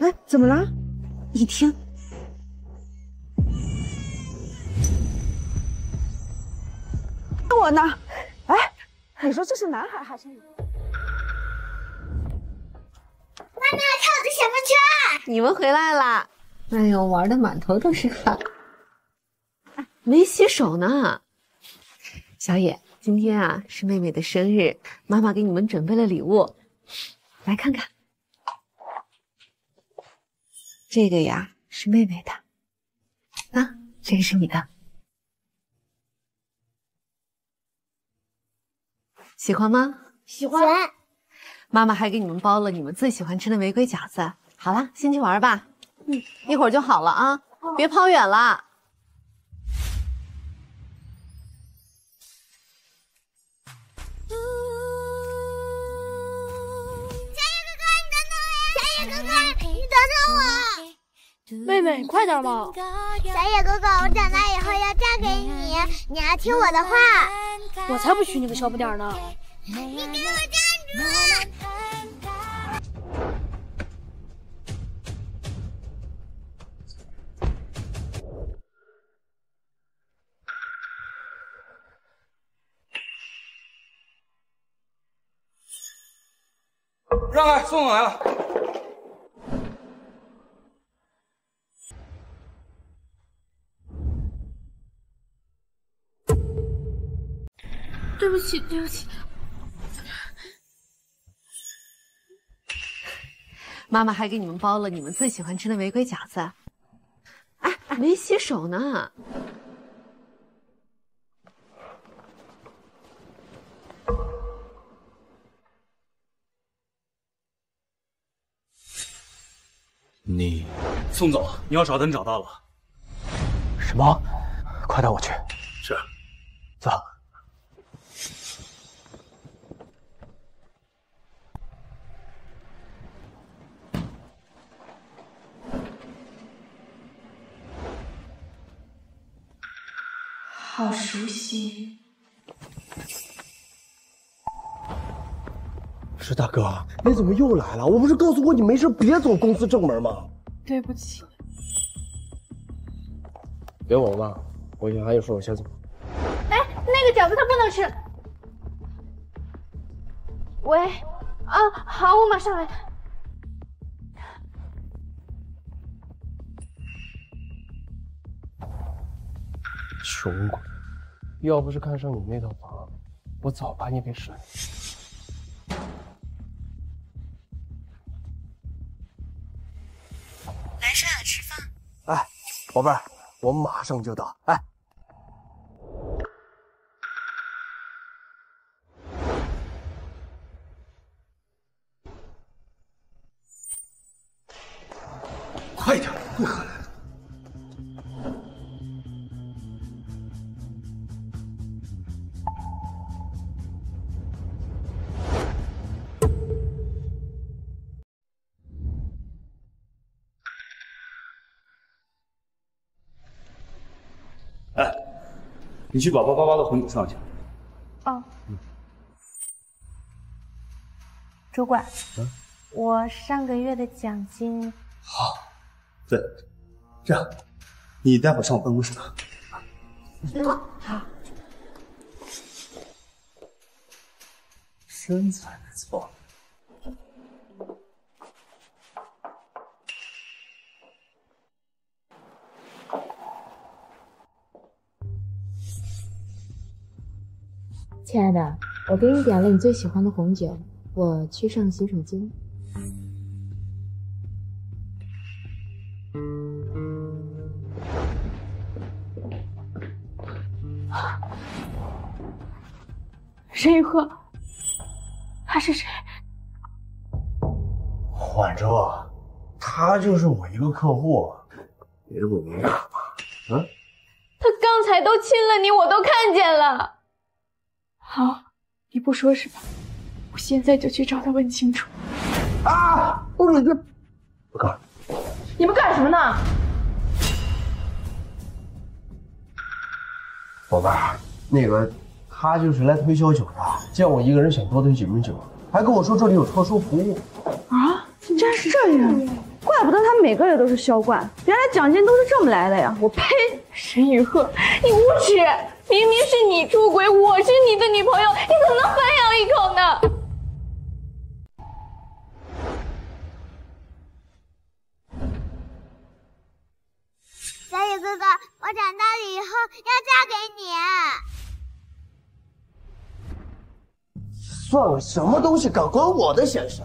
哎，怎么了？你听，我呢？哎，你说这是男孩还是女？妈妈，看我的小风车！你们回来了！哎呦，玩的满头都是汗，没洗手呢。小野，今天啊是妹妹的生日，妈妈给你们准备了礼物，来看看。这个呀是妹妹的，啊，这个是你的，喜欢吗？喜欢。妈妈还给你们包了你们最喜欢吃的玫瑰饺子。好了，先去玩吧，嗯，一会儿就好了啊，别跑远了。妹妹，快点吧！小野哥哥，我长大以后要嫁给你，你要听我的话。我才不娶你个小不点呢！你给我站住！让开，宋总来了。对不起，对不起。妈妈还给你们包了你们最喜欢吃的玫瑰饺子。哎，没洗手呢。你，宋总，你要找的人找到了。什么？快带我去。是。走。好熟悉。是大哥，你怎么又来了？我不是告诉过你没事别走公司正门吗？对不起。别我吧，我还有事，我先走。哎，那个饺子它不能吃。喂，啊，好，我马上来。穷鬼，要不是看上你那套房，我早把你给甩了。来上海吃饭。哎，宝贝儿，我马上就到。哎，你去把八八八的红酒上去。哦。主管，我上个月的奖金。好，对，这样，你待会儿上我办公室拿。好。身材不错。爱的，我给你点了你最喜欢的红酒，我去上洗手间。沈玉鹤，他是谁？婉舟，他就是我一个客户，别这么敏感吧？嗯？他刚才都亲了你，我都看见了。好，你不说是吧？我现在就去找他问清楚。啊！不是这，不干。你们干什么呢？宝贝儿，那个他就是来推销酒的，见我一个人想多推几瓶酒，还跟我说这里有特殊服务。啊，竟然是这样，怪怪不得他每个月都是销冠，原来奖金都是这么来的呀！我呸！沈雨鹤，你无耻！明明是你出轨，我是你的女朋友，你怎么能反咬一口呢？小野哥哥，我长大了以后要嫁给你。算了，什么东西敢管我的闲事？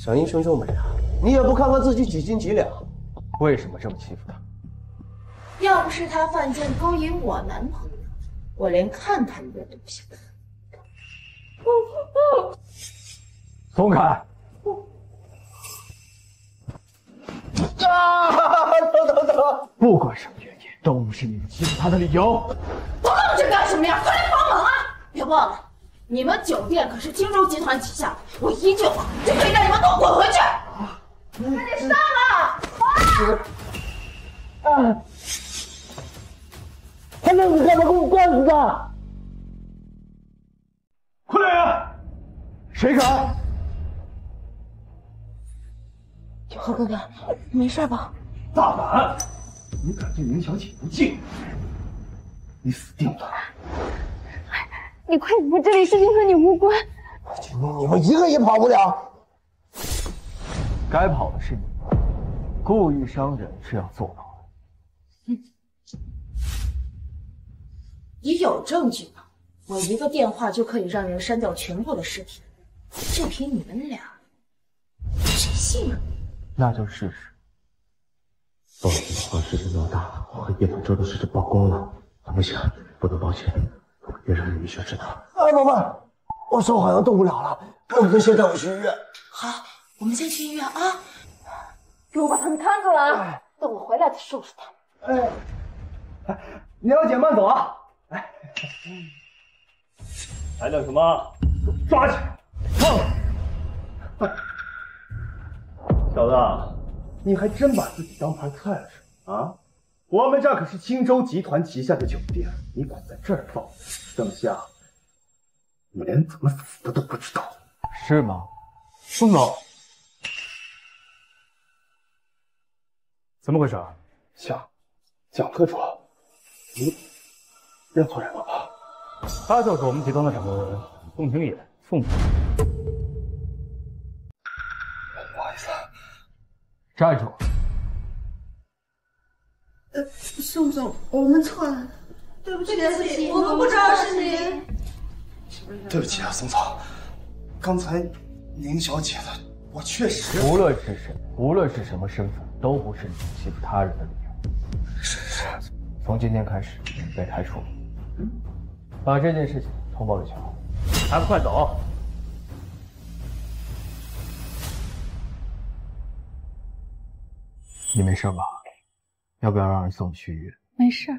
小英雄救美啊！你也不看看自己几斤几两，为什么这么欺负他？要不是他犯贱勾引我男朋友，我连看他一眼都不想看。松开！啊！走走走！不管什么原因，都不是你们欺负他的理由。我愣着干什么呀？快来帮忙啊！别忘了，你们酒店可是荆州集团旗下，我一句话就可以让你们给我滚回去。快点上啊！啊！他们是干嘛给我灌死的？快点！谁敢？九河哥哥，你没事吧？大胆！你敢对宁小姐不敬，你死定了！你快走，这里事情和你无关。今天你们一个也跑不了。该跑的是你，故意伤人是要坐牢你有证据吗？我一个电话就可以让人删掉全部的视频，就凭你们俩，谁信啊？那就试试。抱歉，把事情闹大，我和叶凡州的事情曝光了。不行，不能抱歉，别让雨雪知道。哎，老板，我手好像动不了了，能不能先带我去医院？好，我们先去医院啊。给我把他们看住了啊！等我回来再收拾他们。哎，哎，两姐慢走啊！哎，还等什么？给我抓起来！放！小子，你还真把自己当盘菜了是吗？啊！我们这可是青州集团旗下的酒店，你敢在这儿放火，等下你连怎么死的都不知道，是吗？宋总，怎么回事？蒋蒋特助，你认错人了吧？他就是我们集团的掌门人宋清野，宋总。不好意思，站住！呃，宋总，我们错了，对不起，对不起，我们不知道是您。对不起啊，宋总，刚才宁小姐的，我确实。无论是谁，无论是什么身份，都不是你欺负他人的理由。是是。从今天开始被开除，把这件事情通报给乔，还不快走！你没事吧？要不要让人送你去医院？没事，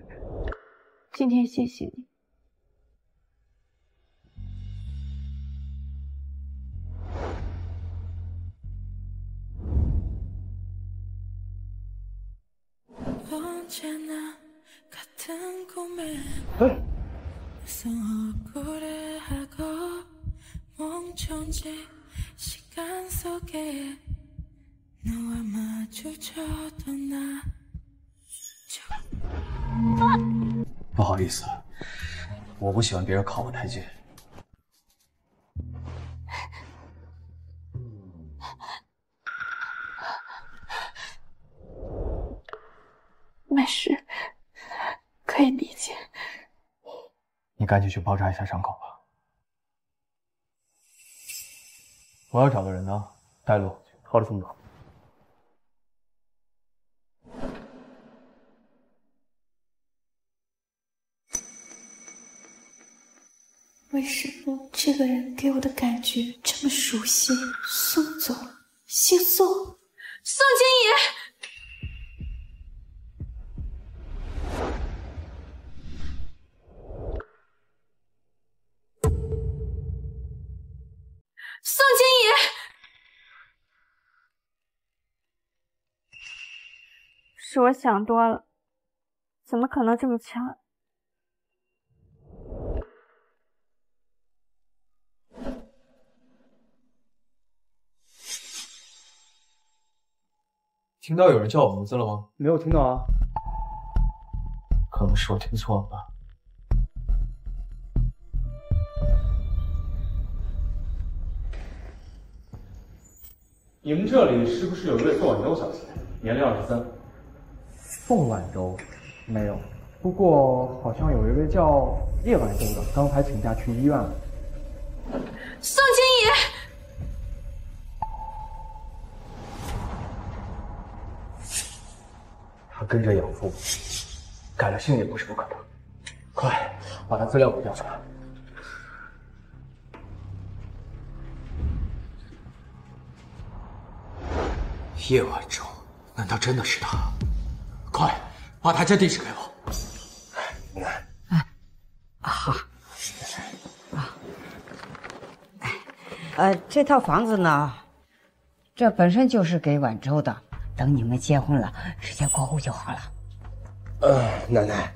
今天谢谢你。不好意思，我不喜欢别人靠我太近。没事，可以理解。你赶紧去包扎一下伤口吧。我要找的人呢，带路。好的，宋总。为什么这个人给我的感觉这么熟悉？宋总，姓宋，宋金野。宋静怡。是我想多了怎么可能这么巧听到有人叫我名字了吗？没有听到啊。可能是我听错了吧。你们这里是不是有一位宋婉舟小姐，年龄二十三？宋婉舟，没有。不过好像有一位叫叶婉舟的，刚才请假去医院了。宋青怡，他跟着养父，改了姓也不是不可能。快，把他资料给调出来。叶晚舟，难道真的是他？快，把他家地址给我。来，好。呃，这套房子呢，这本身就是给晚舟的。等你们结婚了，直接过户就好了。呃，奶奶，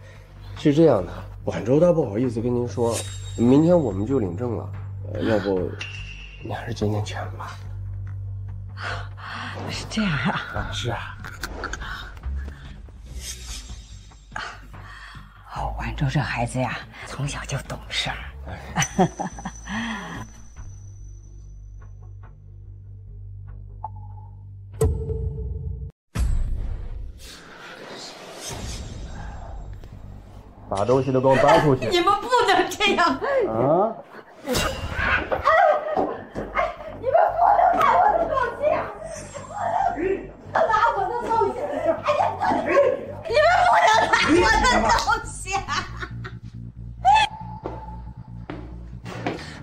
是这样的，晚舟她不好意思跟您说，明天我们就领证了。呃，要不，你还是捡捡钱吧。是这样啊？啊，是啊。哦，晚舟这孩子呀，从小就懂事儿。把东西都给我搬出去！你们不能这样！啊！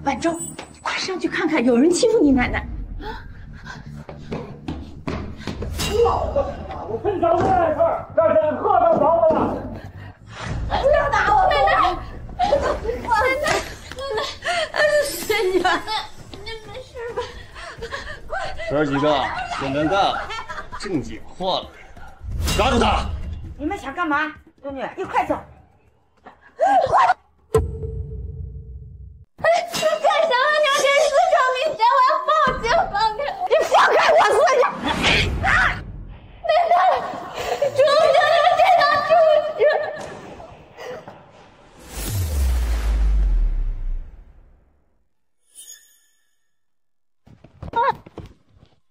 晚舟，快上去看看，有人欺负你奶奶！老子，我趁小子在这儿，让人喝到房子了！不要打我，奶奶！奶奶，奶奶，孙女，你没事吧？快！哥几个，不能干，正经话了，抓住他！你们想干嘛？孙女，你快走！快！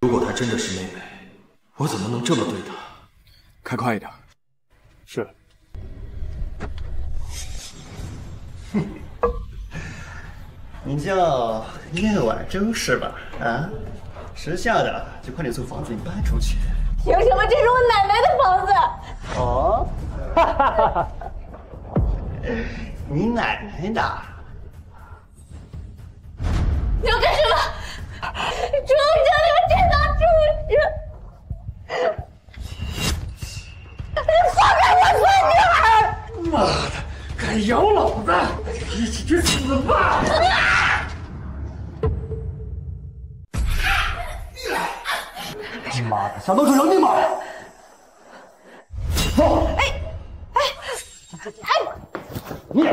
如果她真的是妹妹，我怎么能这么对她？开快一点。是。哼你叫叶婉舟是吧？啊，识相的就快点从房子里搬出去。凭什么这是我奶奶的房子？哦，哈哈哈哈！你奶奶的？你要干什么？猪家你们这帮猪子！你放开我孙女儿！妈的，敢咬老子，一起去死吧！妈的，想到就让你妈！走！哎哎哎！你哎！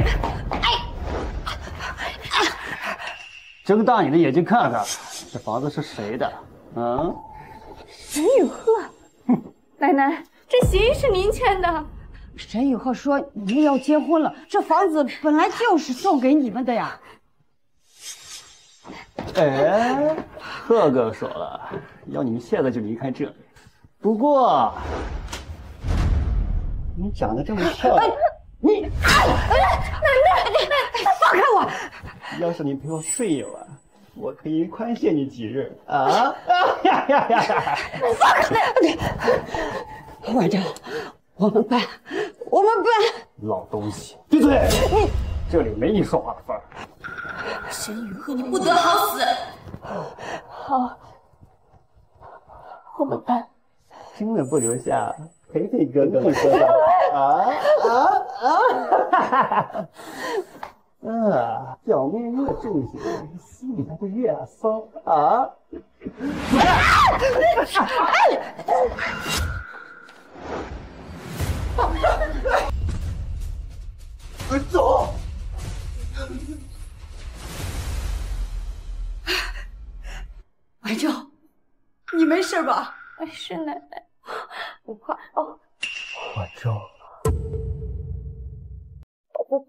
睁大你的眼睛看看，这房子是谁的？啊？沈雨鹤，奶奶，这协议是您签的。沈雨鹤说你们要结婚了，这房子本来就是送给你们的呀。哎，贺哥说了，要你们现在就离开这里。不过，你长得这么 漂亮，你哎，奶奶，放开我！要是你陪我睡一晚，我可以宽限你几日啊！呀呀呀呀！放开！晚舟，我们搬，我们搬！老东西，闭嘴！你这里没你说话的份儿。沈雨鹤，你不得好死！好，我们搬。真的不留下陪陪哥哥啊啊啊！啊，表面越正经，心里他就越骚啊！走！晚舟，你没事吧？没事，奶奶。不怕哦。晚舟，我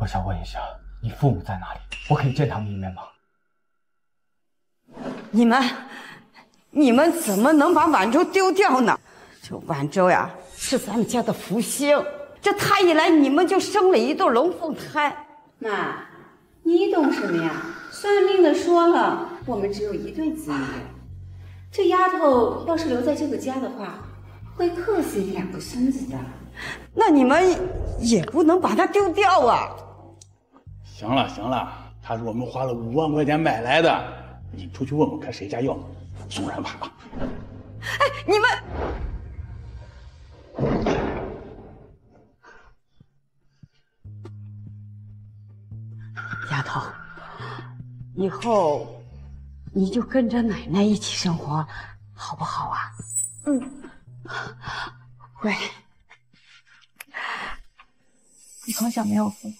我想问一下，你父母在哪里？我可以见他们一面吗？你们，你们怎么能把婉舟丢掉呢？这婉舟呀，是咱们家的福星，这她一来，你们就生了一对龙凤胎。妈，你懂什么呀？算命的说了，我们只有一对子女。这丫头要是留在这个家的话，会克死你两个孙子的。那你们也不能把她丢掉啊！行了行了，他是我们花了五万块钱买来的，你出去问问看谁家要，送人吧啊！哎，你们。丫头，以后你就跟着奶奶一起生活，好不好啊？嗯。喂，你从小没有父母，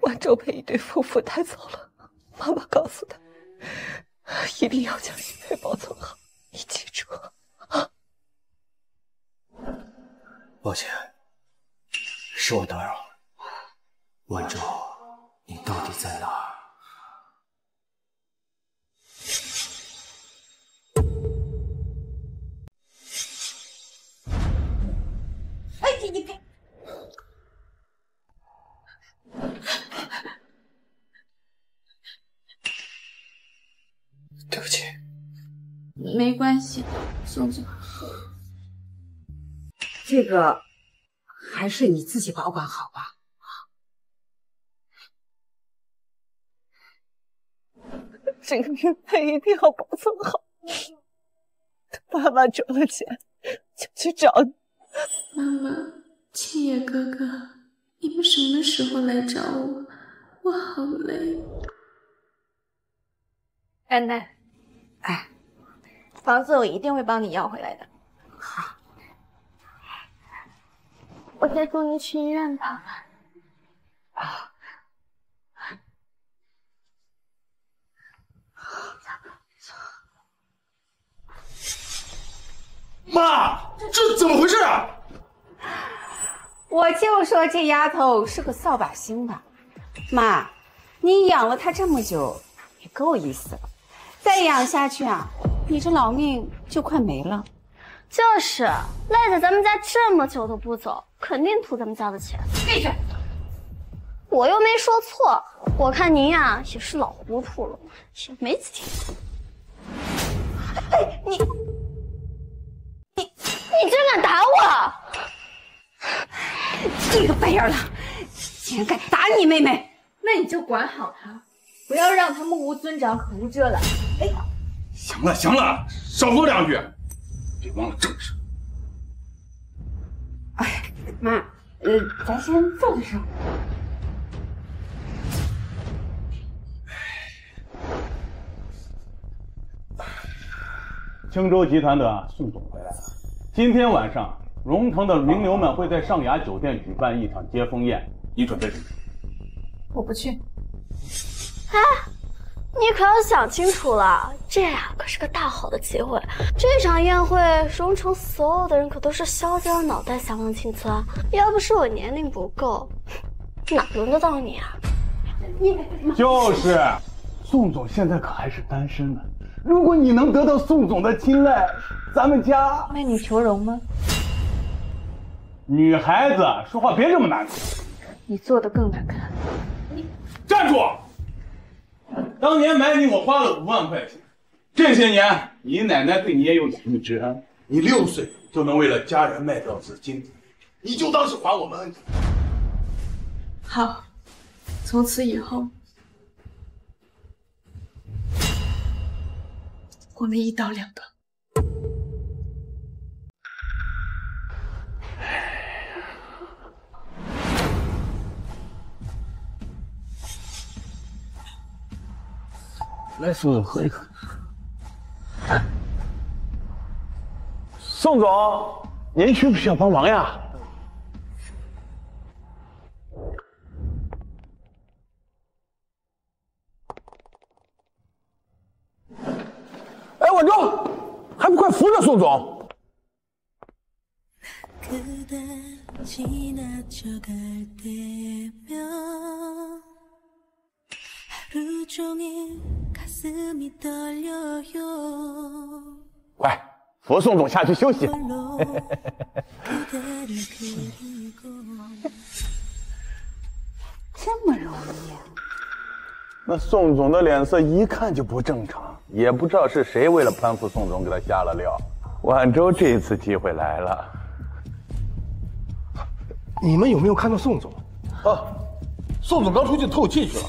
万州被一对夫妇带走了。妈妈告诉他，一定要将玉佩保存好。你记住啊！抱歉，是我打扰了。万州，你到底在哪儿？对不起。没关系，宋总。这个还是你自己保管好吧。这个玉佩一定要保存好。爸爸赚了钱就去找你。妈妈，七爷哥哥，你们什么时候来找我？我好累。安奈，哎，房子我一定会帮你要回来的。好，我先送你去医院吧。啊。妈，这怎么回事啊？我就说这丫头是个扫把星吧。妈，你养了她这么久，也够意思了。再养下去啊，你这老命就快没了。就是赖在咱们家这么久都不走，肯定图咱们家的钱。闭嘴！我又没说错，我看您呀也是老糊涂了，也没几天。哎，你你你真敢打我！你个白眼狼，竟然敢打你妹妹！那你就管好她，不要让他目无尊长、口无遮拦。哎，行了行了，少说两句，别忘了正事。哎，妈，呃，咱先坐着说。青州集团的宋总回来了。今天晚上，荣腾的名流们会在上雅酒店举办一场接风宴，你准备什么？我不去。哎，你可要想清楚了，这呀可是个大好的机会。这场宴会，荣城所有的人可都是削尖了脑袋想往进钻。要不是我年龄不够，哪轮得到你啊？你就是，宋总现在可还是单身呢。如果你能得到宋总的青睐，咱们家卖女求荣吗？女孩子说话别这么难听。你做的更难看。你站住！当年买你我花了五万块钱，这些年你奶奶对你也有养育之恩。你六岁就能为了家人卖掉紫金，你就当是还我们恩情。好，从此以后。我们一刀两断。来，宋总喝一口。宋总，您需不需要帮忙呀？哎，稳住，还不快扶着宋总。하루 종일 가슴이 떨려요 快，扶宋总下去休息。 그대를 그리고 这么容易啊？那宋总的脸色一看就不正常，也不知道是谁为了攀附宋总给他下了料。晚舟这次机会来了，你们有没有看到宋总？啊，宋总刚出去透气去了。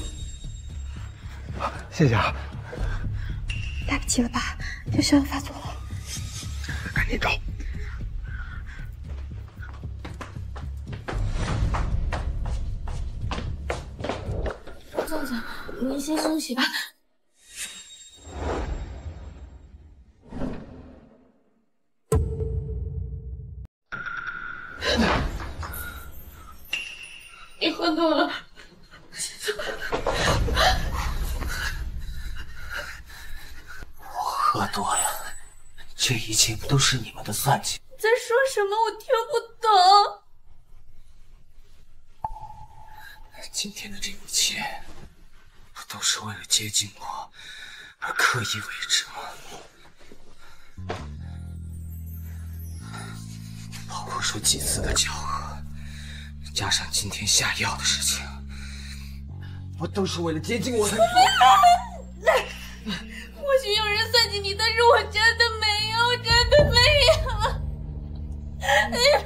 谢谢啊，来不及了吧？有小要发作了。赶紧找。宋总，您先休息吧。是你们的算计？在说什么？我听不懂。今天的这一切，不都是为了接近我而刻意为之吗？包括说几次的巧合，加上今天下药的事情，不都是为了接近我才做？或许有人算计你，但是我真的你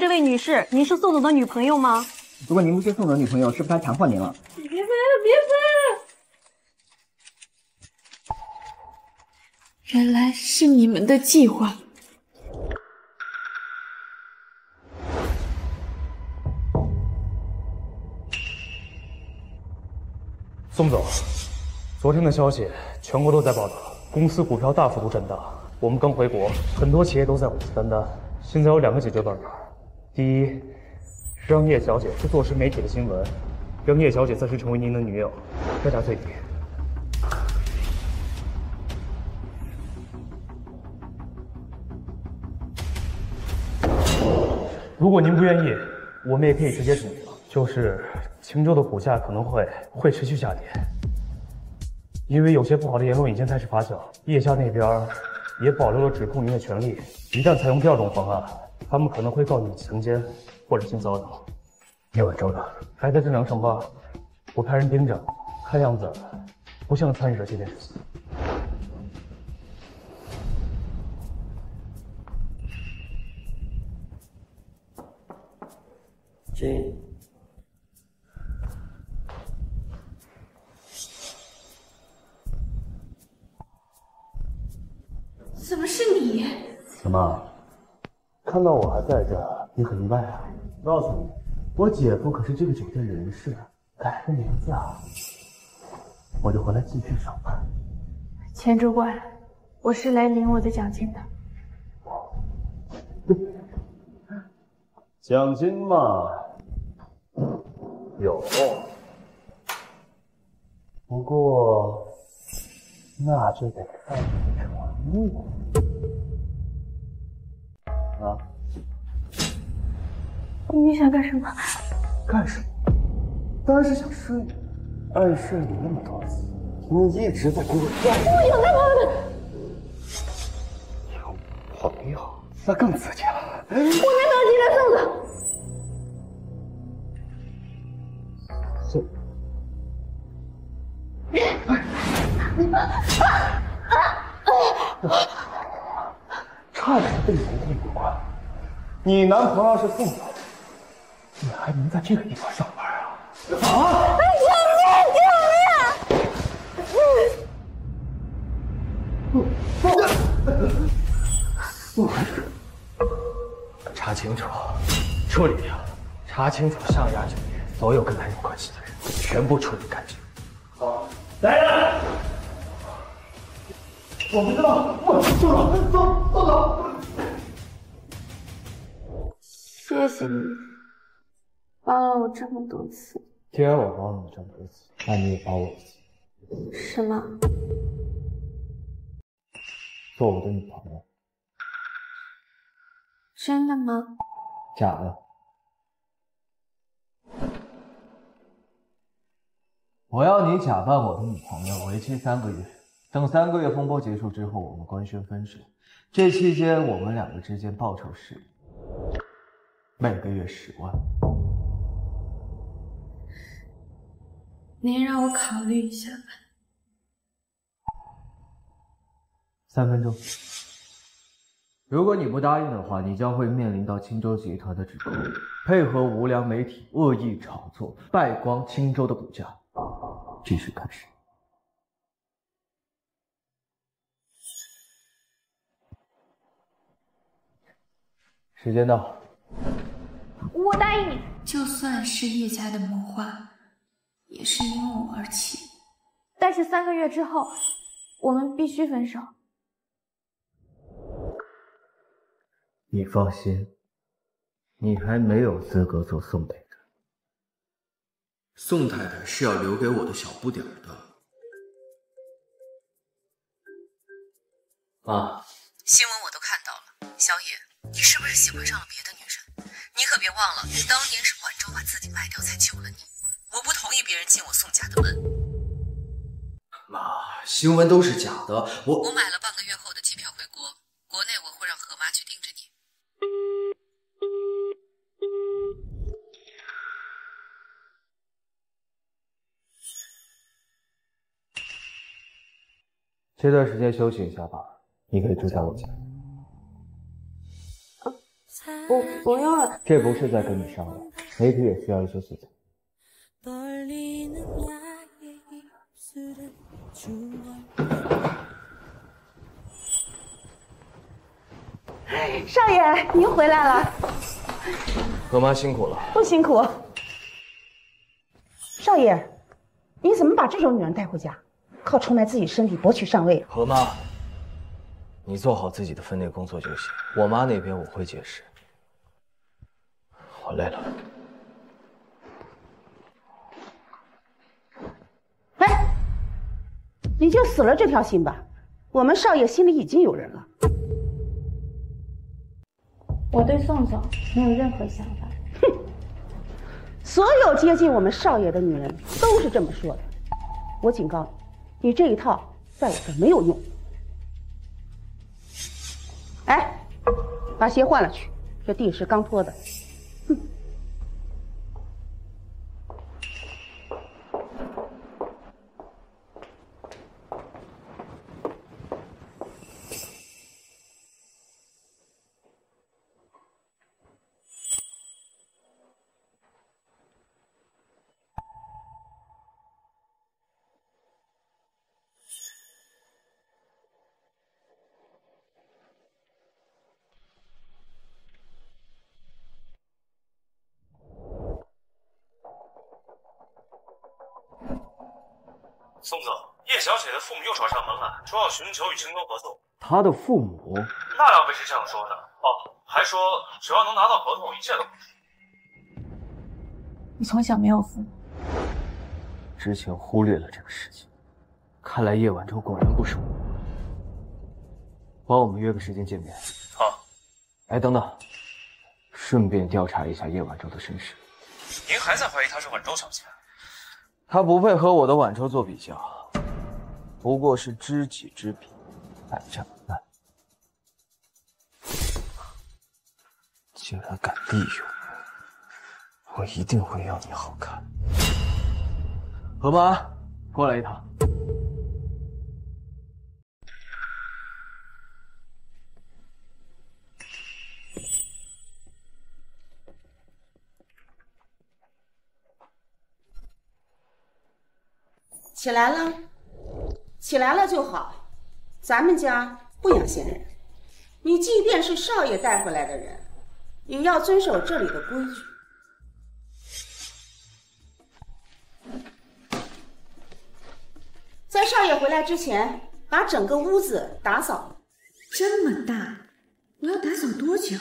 问这位女士，您是宋总的女朋友吗？如果您不是宋总的女朋友，是不是他强迫您了？别飞了，别飞了！原来是你们的计划。宋总，昨天的消息全国都在报道，公司股票大幅度震荡。我们刚回国，很多企业都在虎视眈眈。现在有两个解决办法：第一，让叶小姐去坐实媒体的新闻，让叶小姐暂时成为您的女友，代价最低。如果您不愿意，我们也可以直接主张，就是青州的股价可能会会持续下跌，因为有些不好的言论已经开始发酵，叶家那边也保留了指控您的权利。一旦采用第二种方案，他们可能会告你强奸或者性骚扰。叶晚舟的还在正常上班，我派人盯着，看样子不像参与者这件事情。这怎么是你？怎么，看到我还在这，你很意外啊？告诉你，我姐夫可是这个酒店的人事，改个名字啊，我就回来继续上班。钱主管，我是来领我的奖金的。奖金嘛，有，不过那就得看你的诚意。啊？你想干什么？干什么？当然是想睡你，暗示你那么多次，你一直在给我装。不有那么有朋友，那更刺激了。我男朋友进来送的。送。差点被你蒙混过关。你男朋友是宋总，你还能在这个地方上班啊？啊！救命！救命！查清楚，处理掉，查清楚上亚酒店所有跟他有关系的人，全部处理干净。好，来人！我不知道，我宋总，宋宋总。谢谢你帮了我这么多次。既然我帮了你这么多次，那你也帮我一次，什么？做我的女朋友。真的吗？假的。我要你假扮我的女朋友，为期三个月。等三个月风波结束之后，我们官宣分手。这期间，我们两个之间报酬是每个月十万。您让我考虑一下吧。三分钟。如果你不答应的话，你将会面临到青州集团的指控，配合无良媒体恶意炒作，败光青州的股价。继续开始。时间到。我答应你，就算是叶家的谋划，也是因我而起。但是三个月之后，我们必须分手。你放心，你还没有资格做宋太太。宋太太是要留给我的小不点儿的。妈，新闻我都看到了，小野，你是不是喜欢上了别的女人？你可别忘了，当年是婉周把自己卖掉才救了你。我不同意别人进我宋家的门。妈，新闻都是假的，我我买了半个月后的机票回国，国内我会让何妈去盯着你。这段时间休息一下吧，你可以住在我家。不，不用了。这不是在跟你商量，媒体也需要一些素材。少爷，您回来了，何妈辛苦了。不辛苦。少爷，你怎么把这种女人带回家？靠出卖自己身体博取上位？何妈，你做好自己的分内工作就行。我妈那边我会解释。我来了。哎，你就死了这条心吧。我们少爷心里已经有人了。我对宋总没有任何想法。哼，所有接近我们少爷的女人都是这么说的。我警告你，你这一套在我这没有用。哎，把鞋换了去，这地是刚拖的。哼。宋总，叶小姐的父母又找上门来，说要寻求与青州合作。他的父母？那两位是这样说的哦，还说只要能拿到合同，一切都不是。我从小没有父母，之前忽略了这个事情。看来叶晚舟果然不是我。帮我们约个时间见面。好。哎，等等，顺便调查一下叶晚舟的身世。您还在怀疑她是晚舟小姐？她不配和我的晚舟做比较，不过是知己知彼，百战不殆。竟然敢利用我，我一定会要你好看。何妈，过来一趟。起来了，起来了就好。咱们家不养闲人，你即便是少爷带回来的人，也要遵守这里的规矩。在少爷回来之前，把整个屋子打扫。这么大，我要打扫多久？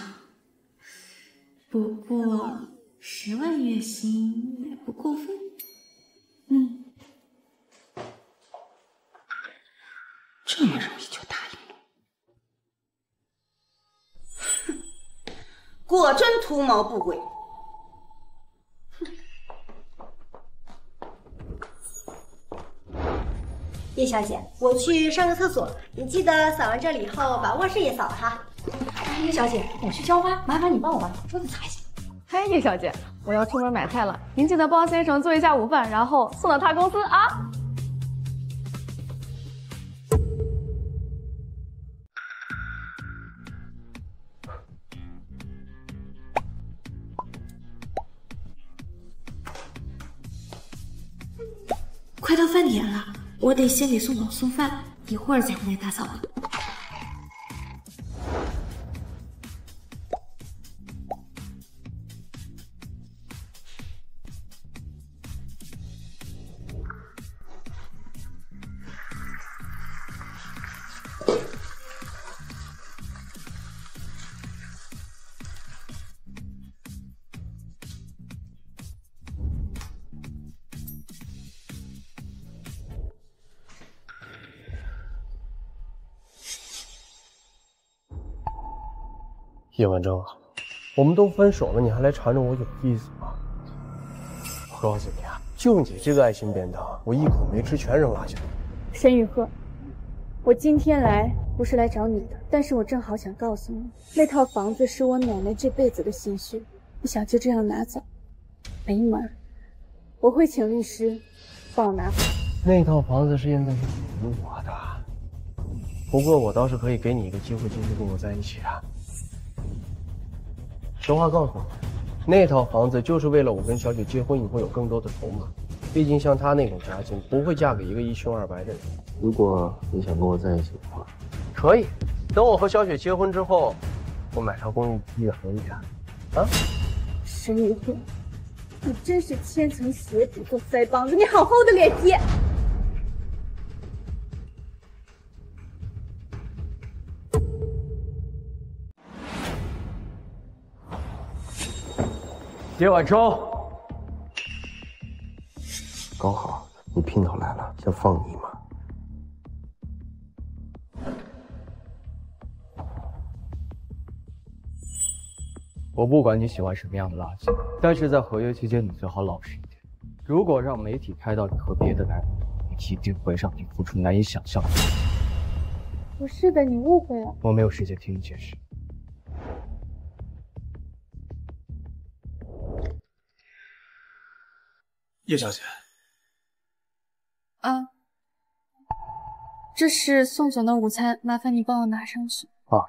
不过十万月薪也不过分。嗯，这么容易就答应了？哼，果真图谋不轨。叶小姐，我去上个厕所，你记得扫完这里以后把卧室也扫了哈。叶小姐，我去浇花，麻烦你帮我把桌子擦一下。嘿，叶小姐，我要出门买菜了，您记得帮先生做一下午饭，然后送到他公司啊。要饭点了，我得先给宋总送饭，一会儿再回来打扫吧。叶晚舟，我们都分手了，你还来缠着我，有意思吗？我告诉你啊，就你这个爱心便当，我一口没吃全扔垃圾桶。沈雨鹤，我今天来不是来找你的，但是我正好想告诉你，那套房子是我奶奶这辈子的心血，你想就这样拿走，没门儿！我会请律师帮我拿回来。那套房子是现在是属于我的，不过我倒是可以给你一个机会，继续跟我在一起啊。实话告诉你，那套房子就是为了我跟小雪结婚以后有更多的筹码。毕竟像她那种家境，不会嫁给一个一穷二白的人。如果你想跟我在一起的话，可以。等我和小雪结婚之后，我买套公寓寄给你啊。啊？沈雨鹤，你真是千层鞋底做腮帮子，你好厚的脸皮！叶晚舟，刚好你姘头来了，先放你一马。我不管你喜欢什么样的垃圾，但是在合约期间你最好老实一点。如果让媒体拍到你和别的男人，你一定会让你付出难以想象的。不是的，你误会了。我没有时间听你解释。叶小姐，啊，这是宋总的午餐，麻烦你帮我拿上去。啊。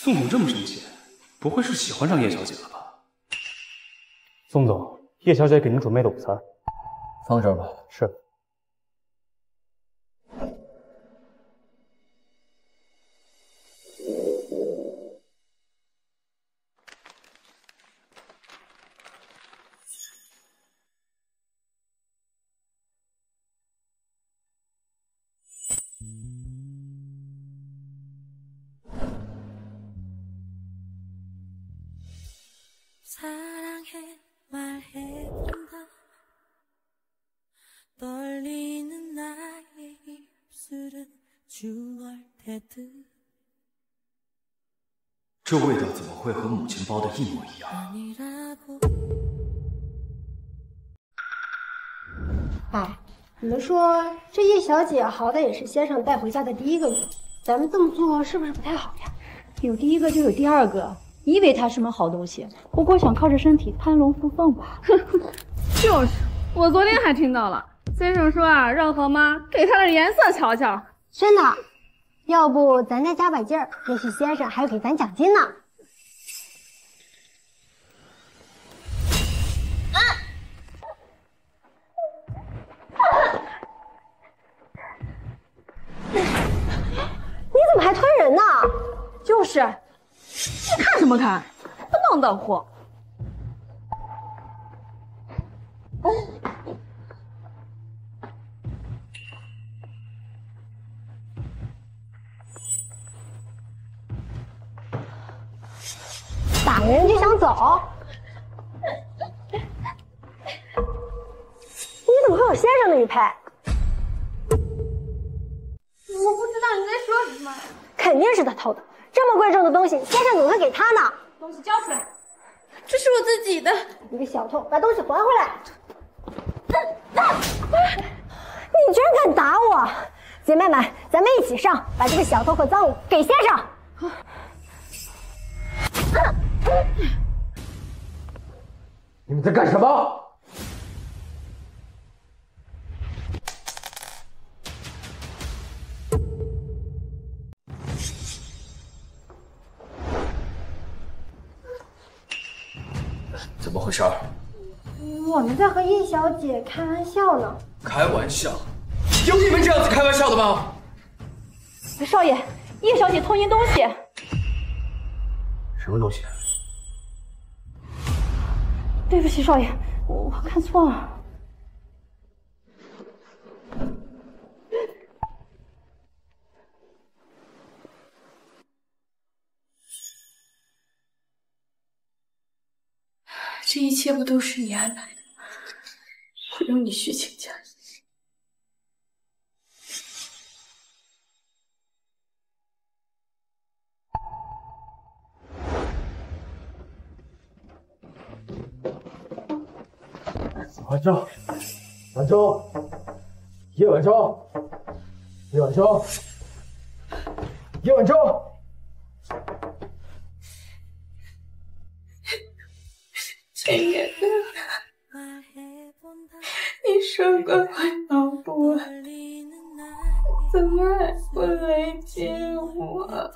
宋总这么生气，不会是喜欢上叶小姐了吧？宋总，叶小姐给您准备的午餐，放这儿吧。是。说这叶小姐好歹也是先生带回家的第一个女，咱们这么做是不是不太好呀？有第一个就有第二个，以为她什么好东西，不过想靠着身体攀龙附凤吧？就是，我昨天还听到了，先生说啊，让何妈给他点颜色瞧瞧。真的，要不咱再加把劲儿，也许先生还要给咱奖金呢。人呢？就是，你看什么看？不当当货。打人就想走？你怎么会有先生的玉佩？我不知道你在说什么。肯定是他偷的，这么贵重的东西，先生怎么会给他呢？东西交出来，这是我自己的。你个小偷，把东西还回来！你居然敢打我！姐妹们，咱们一起上，把这个小偷和赃物给先生。你们在干什么？怎么回事？我们在和叶小姐开玩笑呢。开玩笑？有你们这样子开玩笑的吗？少爷，叶小姐偷您东西。什么东西？对不起，少爷，我我看错了。这一切不都是你安排的？只有你虚情假意。晚舟，晚舟，叶晚舟，叶晚舟，叶晚舟，亲爱的，你说过会保护我，怎么还不来接我？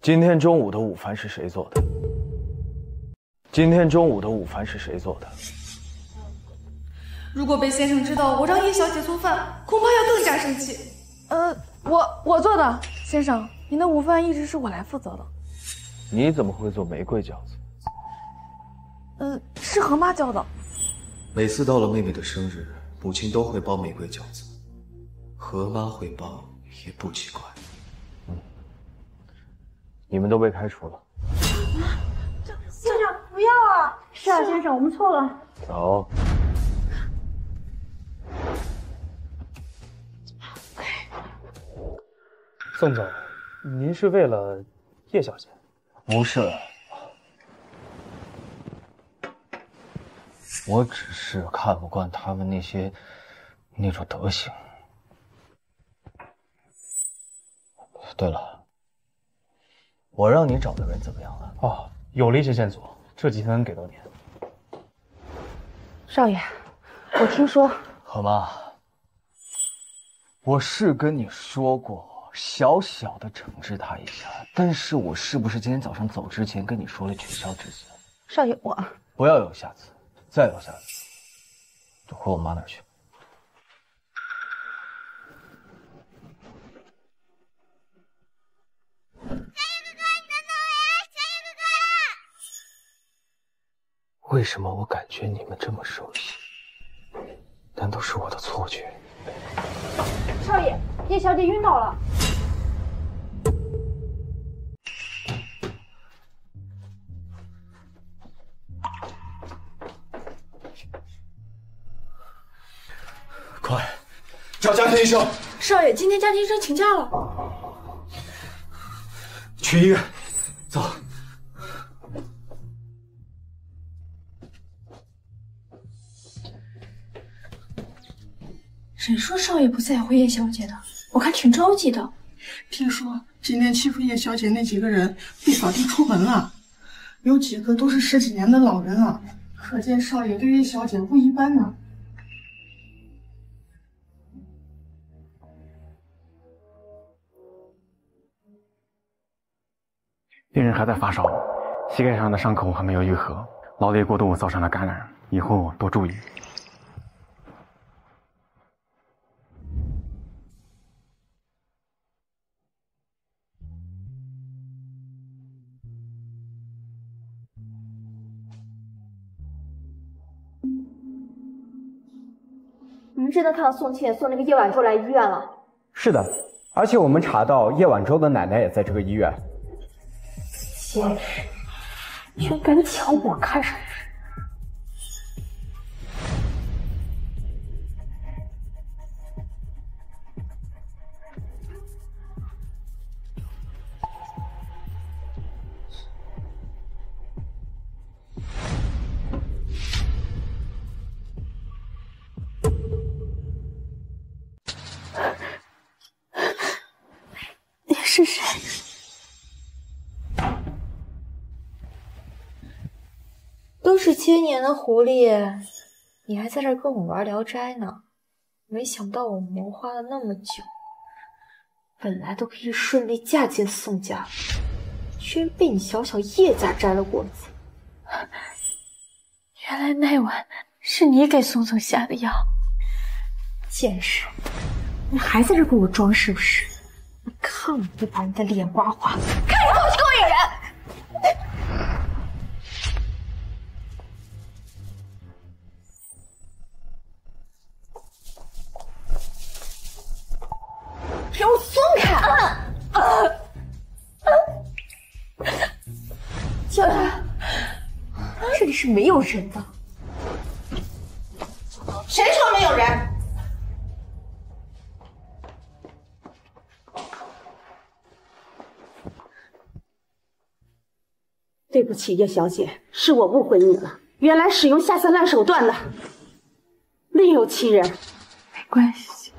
今天中午的午饭是谁做的？今天中午的午饭是谁做的？如果被先生知道我让叶小姐做饭，恐怕要更加生气。呃，我我做的，先生，您的午饭一直是我来负责的。你怎么会做玫瑰饺子？呃，是何妈教的。每次到了妹妹的生日，母亲都会包玫瑰饺子，何妈会包也不奇怪。你们都被开除了。先生，不要啊！是啊，先生，我们错了。走。宋总，您是为了叶小姐？不是，我只是看不惯他们那些那种德行。对了，我让你找的人怎么样了？哦，有了一些线索，这几天能给到您。少爷，我听说好妈，我是跟你说过。小小的惩治他一下，但是我是不是今天早上走之前跟你说了取消执行？少爷，我不要有下次，再有下次就回我妈那儿去。为什么我感觉你们这么熟悉？难道是我的错觉？少爷，叶小姐晕倒了。找家庭医生。少爷，今天家庭医生请假了。去医院，走。谁说少爷不在乎叶小姐的？我看挺着急的。听说今天欺负叶小姐那几个人被扫地出门了，有几个都是十几年的老人了，可见少爷对叶小姐不一般呢。病人还在发烧，膝盖上的伤口还没有愈合，劳累过度造成了感染，以后多注意。你们真的看到宋茜送那个叶晚舟来医院了？是的，而且我们查到叶晚舟的奶奶也在这个医院。简直，居然敢抢我看上的人！是千年的狐狸，你还在这跟我玩聊斋呢？没想到我谋划了那么久，本来都可以顺利嫁进宋家，居然被你小小叶家摘了果子。原来那晚是你给宋总下的药，贱人，你还在这给我装是不是？我看我不把你的脸刮花！看你是没有人的。谁说没有人？对不起，叶小姐，是我误会你了。原来使用下三滥手段的另有其人。没关系，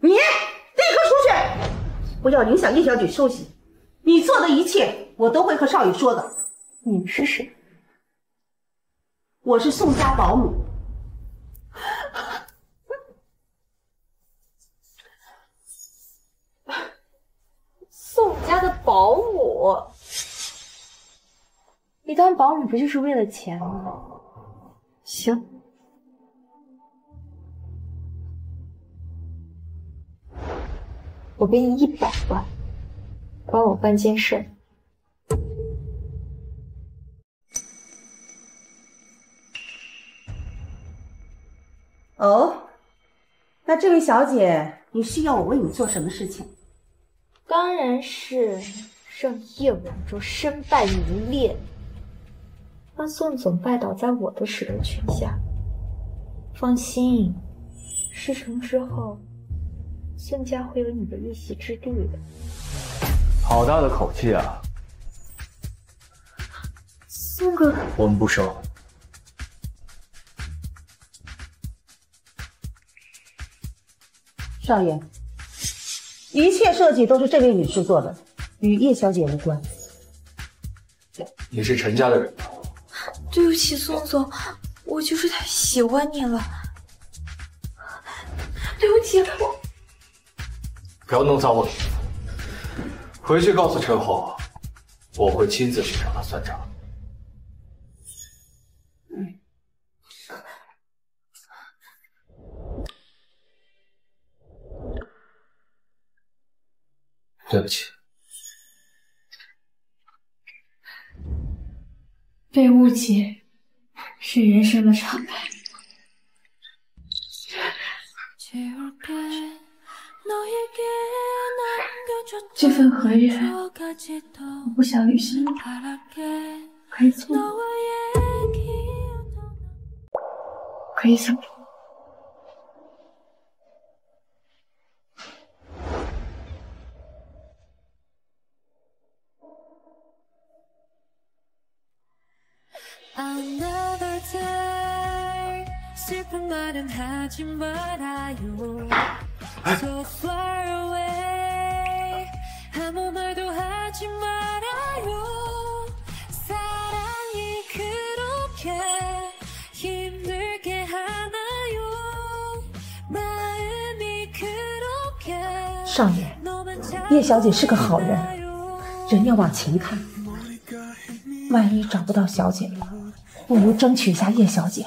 你立刻出去，不要影响叶小姐休息。你做的一切，我都会和少爷说的。你是谁？我是宋家保姆。宋家的保姆，你当保姆不就是为了钱吗？行，我给你一百万，帮我办件事。哦，那这位小姐，你需要我为你做什么事情？当然是让叶晚舟身败名裂，让宋总拜倒在我的石榴裙下。放心，事成之后，宋家会有你的一席之地的。好大的口气啊！宋哥，我们不收。少爷，一切设计都是这位女士做的，与叶小姐无关。你是陈家的人，对不起，宋总，我就是太喜欢你了。对不起，我不要弄脏我的衣服。回去告诉陈红，我会亲自去找他算账。对不起，被误解是人生的常态。这份合约我不想履行，可以走？可以走少爷，叶小姐是个好人，人要往前看。万一找不到小姐了，不如争取一下叶小姐。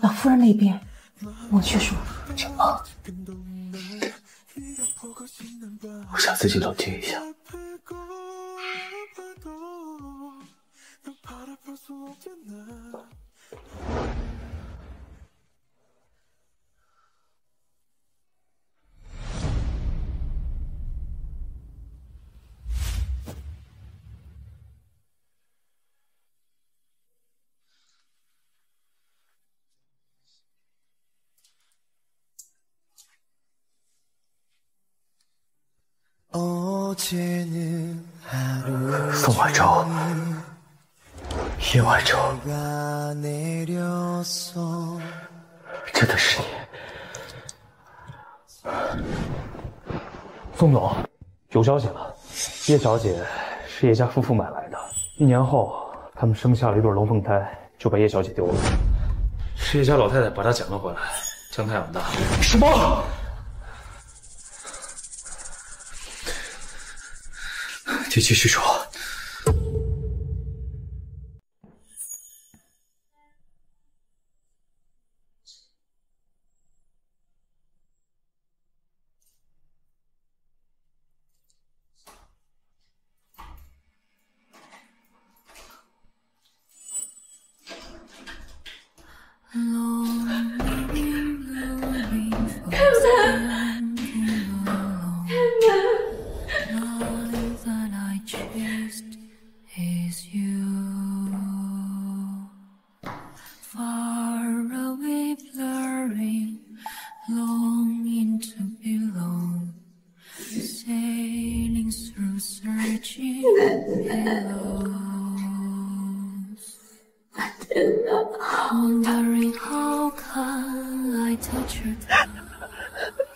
老夫人那边，我去说。哦，我想自己冷静一下。宋婉舟，叶婉舟，真的是你！宋总，有消息了，叶小姐是叶家夫妇买来的，一年后他们生下了一对龙凤胎，就把叶小姐丢了。是叶家老太太把她捡了回来，将她养大。什么？继续说。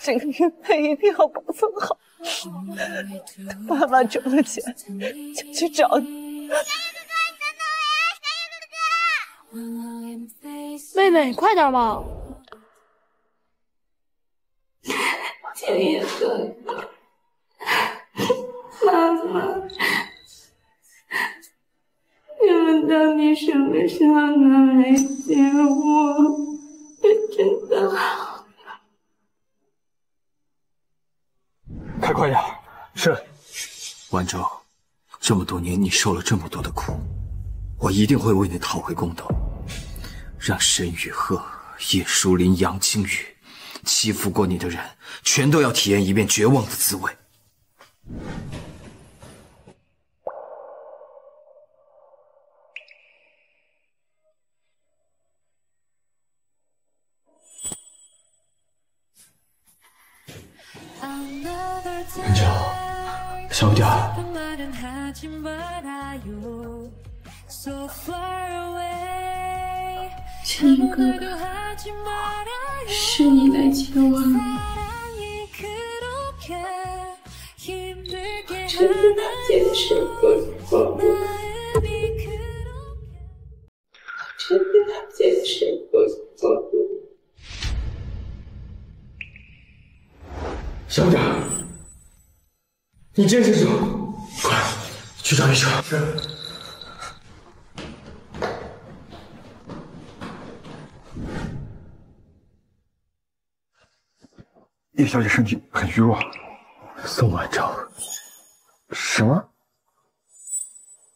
这个玉佩一定要保存好。爸爸挣了钱就去找你。妹妹，快点吧！青叶哥哥，妈妈，你们到底什么时候能来接我？真的好。快快点！是。万舟，这么多年你受了这么多的苦，我一定会为你讨回公道，让沈雨鹤、叶淑林、杨清宇欺负过你的人，全都要体验一遍绝望的滋味。文娇，小点儿。青云哥哥，是你来接我吗？真的那件事不错，真的那件事不错。小点儿，你坚持住，快去找医生。是。叶小姐身体很虚弱。宋婉舟。什么？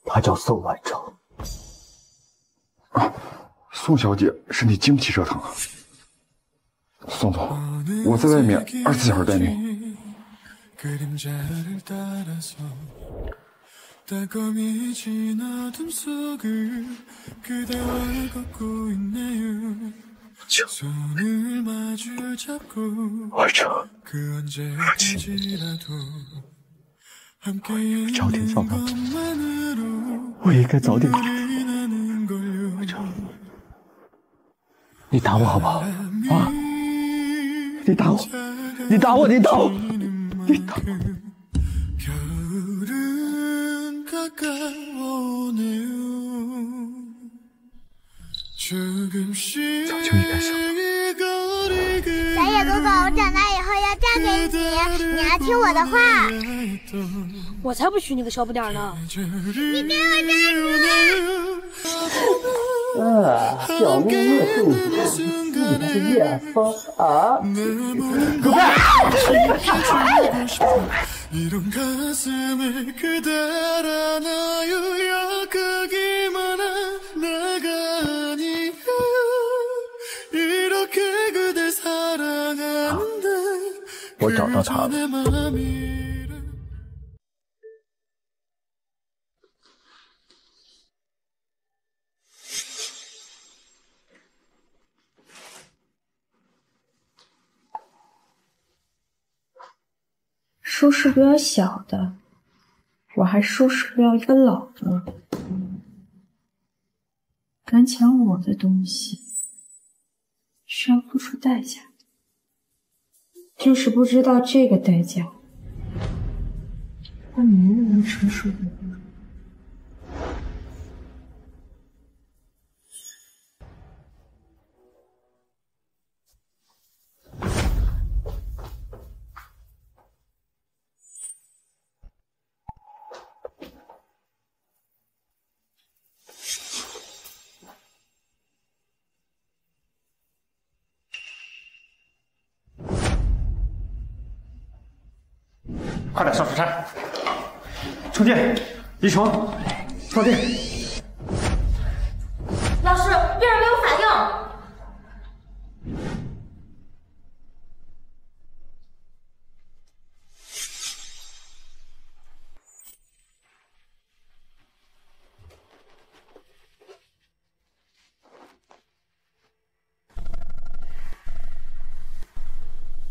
他叫宋婉舟。啊，宋小姐身体经不起折腾啊。宋总，我在外面二十四小时待命。 그림자를 따라서 따검이 진 어둠 속을 그대와 걷고 있네요 손을 마주 잡고 그 언제까지라도 함께 있는 것만으로 我也该早点。你打我好不好？ 啊！你打我！你打我！你打我！ 你打我！早就应该想到。小野哥哥，我长大以后要嫁给你，你要听我的话。我才不娶你个小不点呢！你给我站住！啊，小妹妹肚子，你是叶枫啊！滚 我找到他了。收拾不了小的，我还收拾不了一个老的。敢抢我的东西，需要付出代价。就是不知道这个代价，他能不能承受得电，一成，放电。老师，病人没有反应。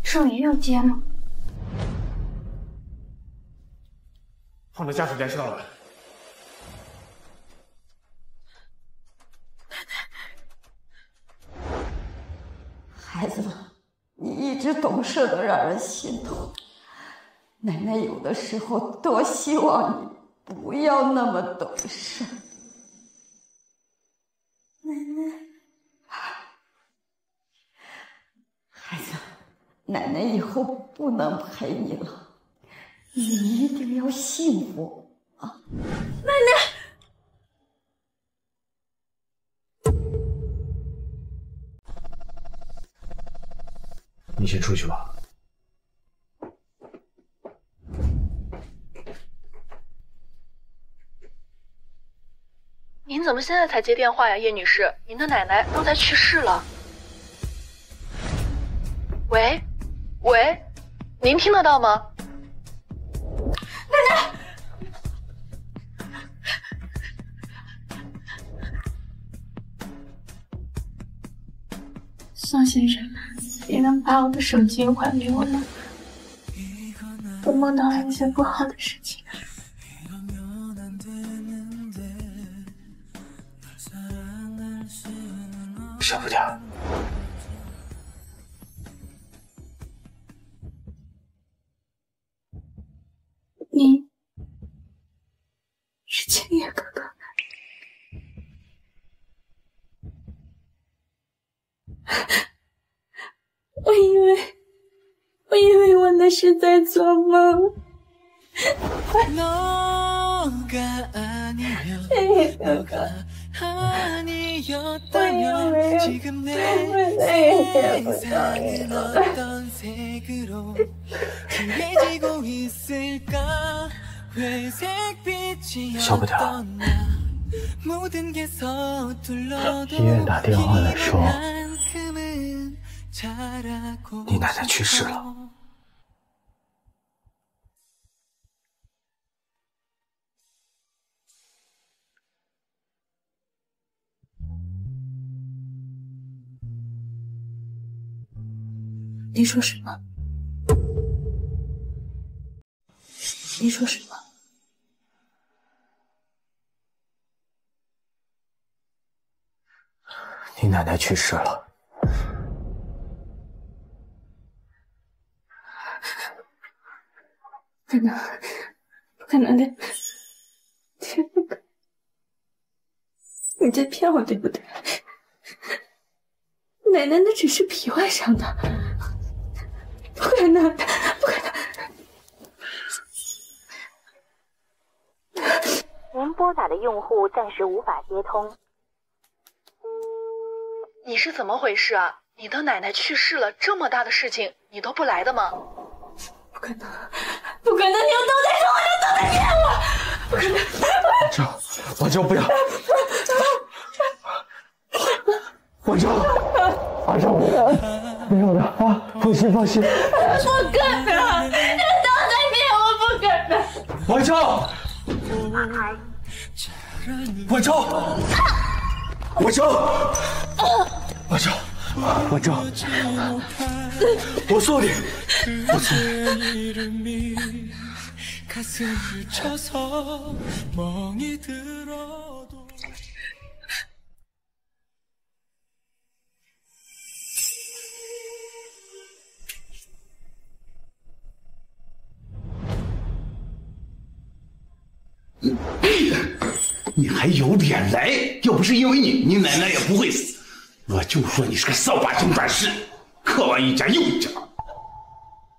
少爷要接吗？放在家属联系上了。奶奶，孩子们，你一懂事的让人心痛。奶奶有的时候多希望你不要那么懂事。奶奶，孩子，奶奶以后不能陪你了。你一定要幸福啊，奶奶！你先出去吧。您怎么现在才接电话呀，叶女士？您的奶奶刚才去世了。喂，喂，您听得到吗？奶奶，宋先生，把我的手机还给我了？我梦到了一些不好的事情。小不点儿。是在做梦。青叶哥哥，我以为会再也见不到你了。小不点儿，医院打电话来说，你奶奶去世了。你说什么？你说什么？你奶奶去世了。不可能，不可能的，天不可！你在骗我，对不对？奶奶那只是皮外伤的，不可能，不可能！您拨打的用户暂时无法接通。你是怎么回事啊？你的奶奶去世了，这么大的事情你都不来的吗？不可能，不可能！你们都在说我，都在骗我！不可能！婉昭，婉昭不要！婉昭，婉昭，没有的啊，放心放心。不可能！你都在骗我，不可能！婉昭，婉昭，婉昭，婉昭，婉昭，我送你，我送你。你还有脸来？要不是因为你，你奶奶也不会死。我就说你是个扫把星转世，磕完一家又一家。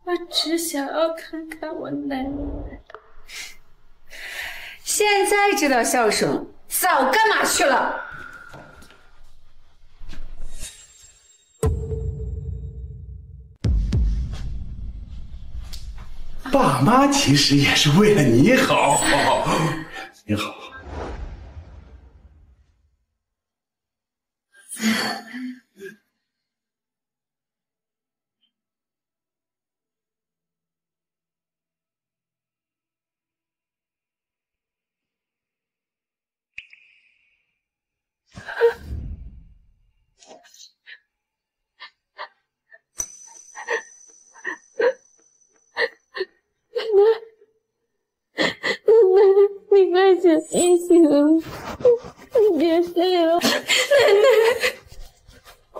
我只想要看看我奶奶。现在知道孝顺，早干嘛去了？爸妈其实也是为了你好，你好。奶奶奶，你快醒一醒，你别睡了，奶奶，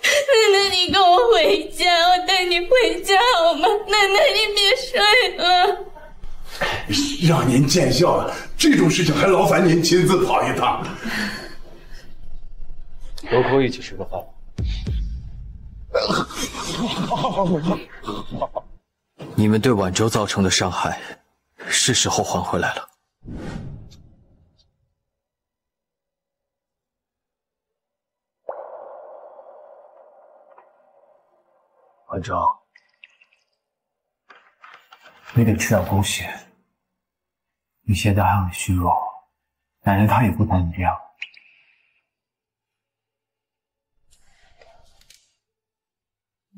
奶奶，你跟我回家，我带你回家好吗？奶奶，你别睡了。让您见笑了，这种事情还劳烦您亲自跑一趟。有空一起吃个饭吧，好，好，好，好，好。你们对婉州造成的伤害，是时候还回来了。婉州，你得吃点东西。你现在还很虚弱，奶奶她也不带你这样。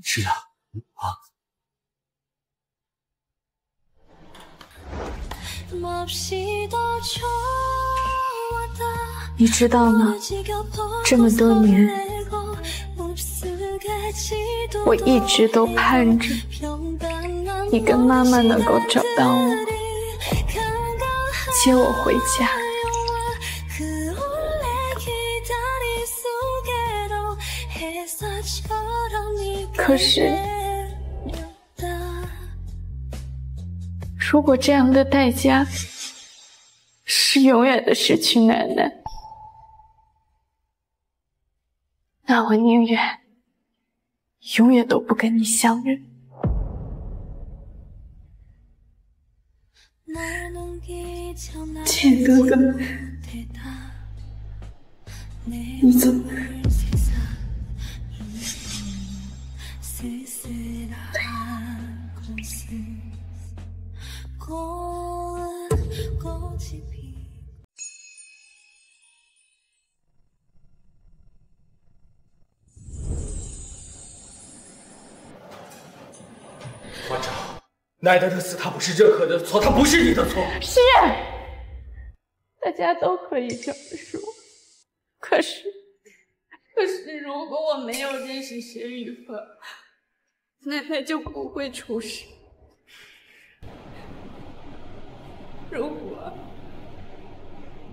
是啊，啊。你知道吗？这么多年，我一直都盼着你跟妈妈能够找到我，接我回家。可是，如果这样的代价是永远的失去奶奶，那我宁愿永远都不跟你相认。剑哥哥，你怎么？馆长，奶奶的死，她不是任何的错，她不是你的错。是，大家都可以这么说。可是，可是，如果我没有认识沈雨峰，奶奶就不会出事。如果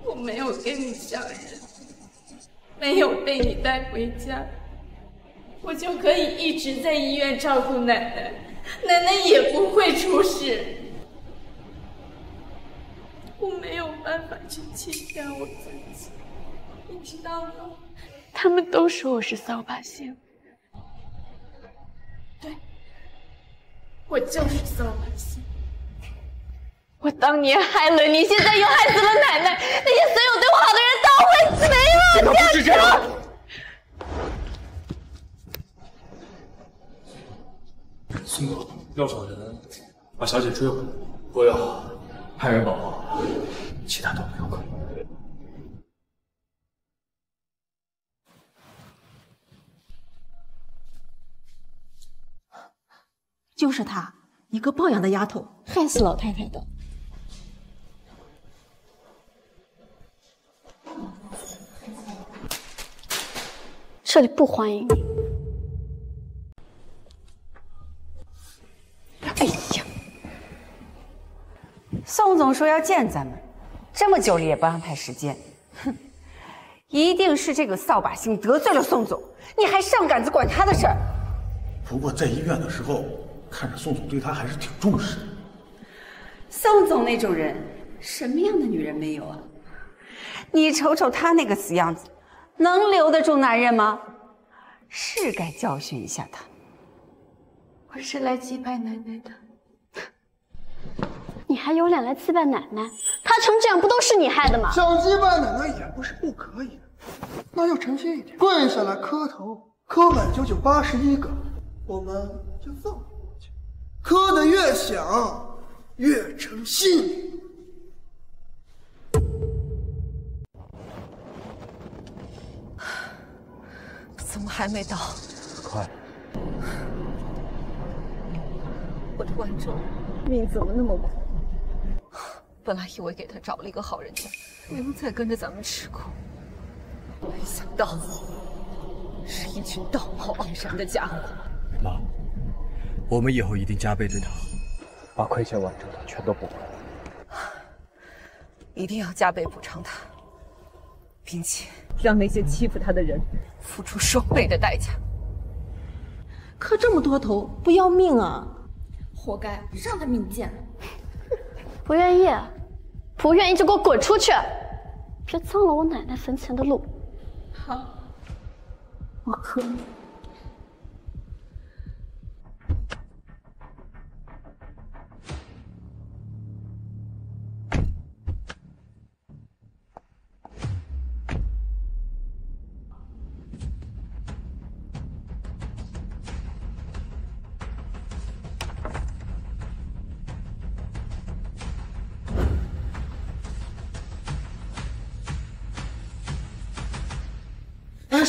我没有跟你相认，没有被你带回家，我就可以一直在医院照顾奶奶，奶奶也不会出事。我没有办法去欺骗我自己，你知道吗？他们都说我是扫把星，对，我就是扫把星。我当年害了你，现在又害死了奶奶，那些所有对我好的人都会没有价值。不是这样宋总，要找人把小姐追回来。不用，派人保护，其他都不用管。就是她，一个抱养的丫头，害死老太太的。这里不欢迎你。哎呀，宋总说要见咱们，这么久了也不安排时间，哼，一定是这个扫把星得罪了宋总，你还上杆子管他的事儿。不过在医院的时候，看着宋总对他还是挺重视的。宋总那种人，什么样的女人没有啊？你瞅瞅他那个死样子，能留得住男人吗？是该教训一下他。我是来祭拜奶奶的。你还有脸来祭拜奶奶？她成这样不都是你害的吗？想祭拜奶奶也不是不可以，那就诚心一点，跪下来磕头，磕满九九八十一个，我们就放你过去。磕的越响，越诚心。怎么还没到？快！我的观众命怎么那么苦？本来以为给他找了一个好人家，不用再跟着咱们吃苦，没想到是一群道貌岸然的家伙。妈，我们以后一定加倍对他好，把亏欠万州的全都补回来。一定要加倍补偿他，并且让那些欺负他的人付出双倍的代价。磕这么多头，不要命啊！活该，让他命贱。不愿意，不愿意就给我滚出去！别脏了我奶奶坟前的路。好，我磕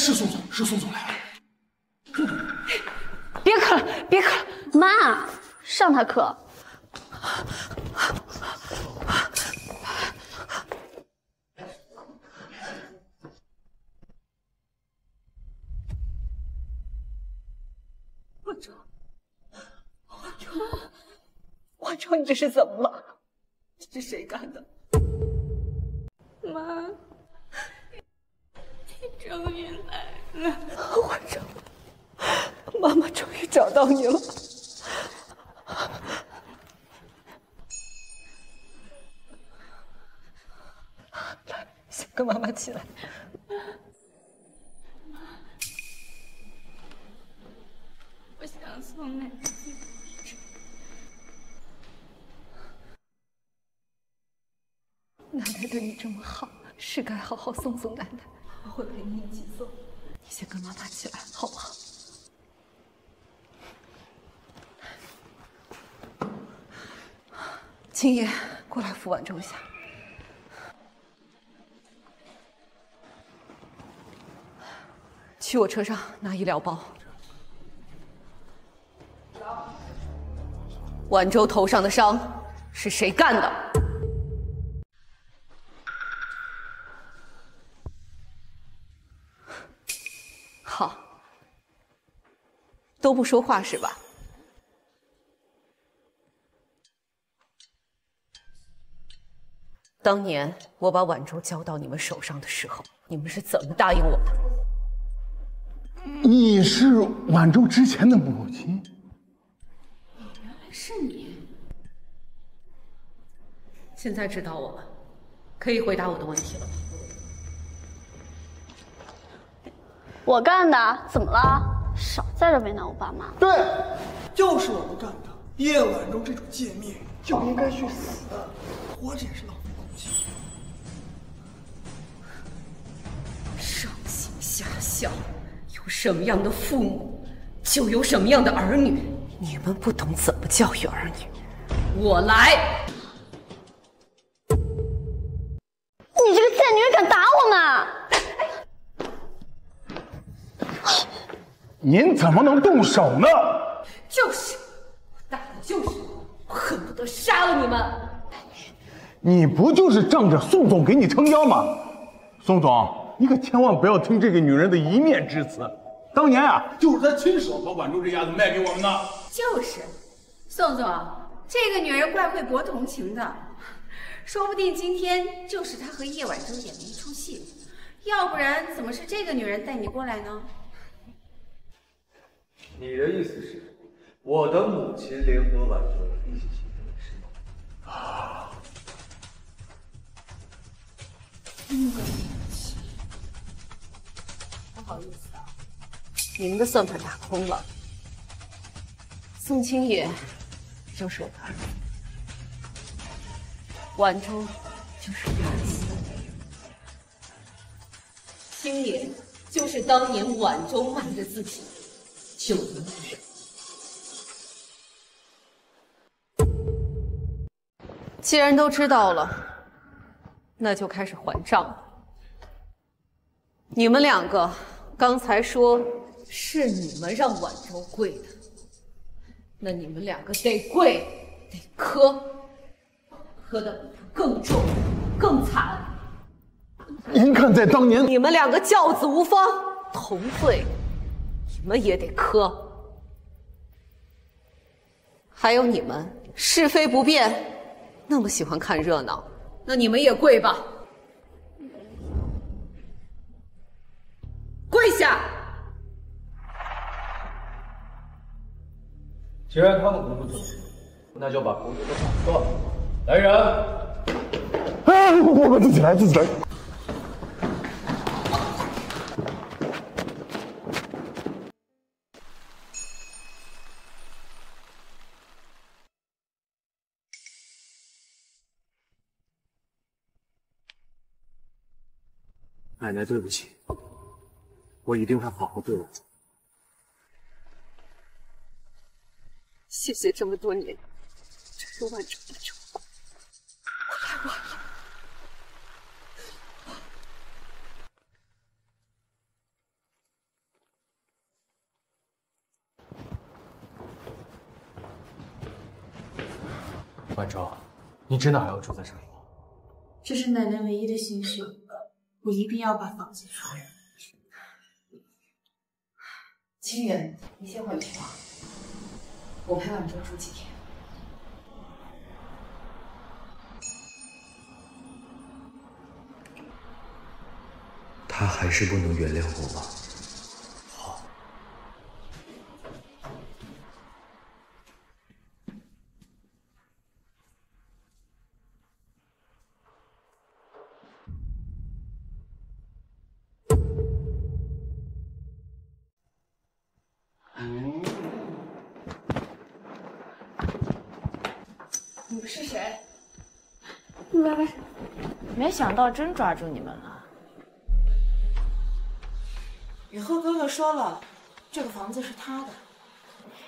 是宋总，是宋总来了。别磕了，别磕了，妈，上他课。万州，万州，万州，你这是怎么了？这是谁干的？妈，你终于来了。万州，妈妈终于找到你了。来，先跟妈妈起来。我想送奶奶去。奶奶对你这么好，是该好好送送奶奶。我会陪你一起走。你先跟妈妈起来，好不好？青叶，过来扶婉舟一下。去我车上拿医疗包。婉舟头上的伤是谁干的？都不说话是吧？当年我把婉州交到你们手上的时候，你们是怎么答应我的？你是婉州之前的母亲，原来是你。现在知道我了，可以回答我的问题了吗？我干的，怎么了？少在这为难我爸妈。对，就是我们干的。叶晚中这种贱命就应该去死，活着也是浪费空气。上行下效，有什么样的父母，就有什么样的儿女。你们不懂怎么教育儿女，我来。你这个贱女人敢打我们！您怎么能动手呢？就是，我打的就是你，我恨不得杀了你们。你不就是仗着宋总给你撑腰吗？宋总，你可千万不要听这个女人的一面之词。当年啊，就是她亲手把婉珠这丫头卖给我们的。就是，宋总，这个女人怪会博同情的，说不定今天就是她和叶婉舟演的一出戏，要不然怎么是这个女人带你过来呢？你的意思是，我的母亲联合婉舟一起行动是吗？啊！不好意思啊，你们的算盘打空了。宋青野就是我的儿子，婉舟就是我的儿子，青野就是当年婉舟卖了自己既然都知道了，那就开始还账了。你们两个刚才说是你们让婉舟跪的，那你们两个得跪，得磕，磕的比他更重、更惨。您看，在当年，你们两个教子无方，同罪，你们也得磕。还有你们是非不辨，那么喜欢看热闹，那你们也跪吧。跪下！既然他们不不准，那就把公主都打断了。来人！哎，我们自己来，自己来。奶奶，对不起，我一定会好好对我。谢谢这么多年，这是万州的照顾，我来晚了。婉州，你真的还要住在这里吗？这是奶奶唯一的心血，我一定要把房子收回。清远，你先回去吧，我陪婉中住几天。他还是不能原谅我吗？好。你们是谁？来，没想到真抓住你们了。雨禾哥哥说了，这个房子是他的。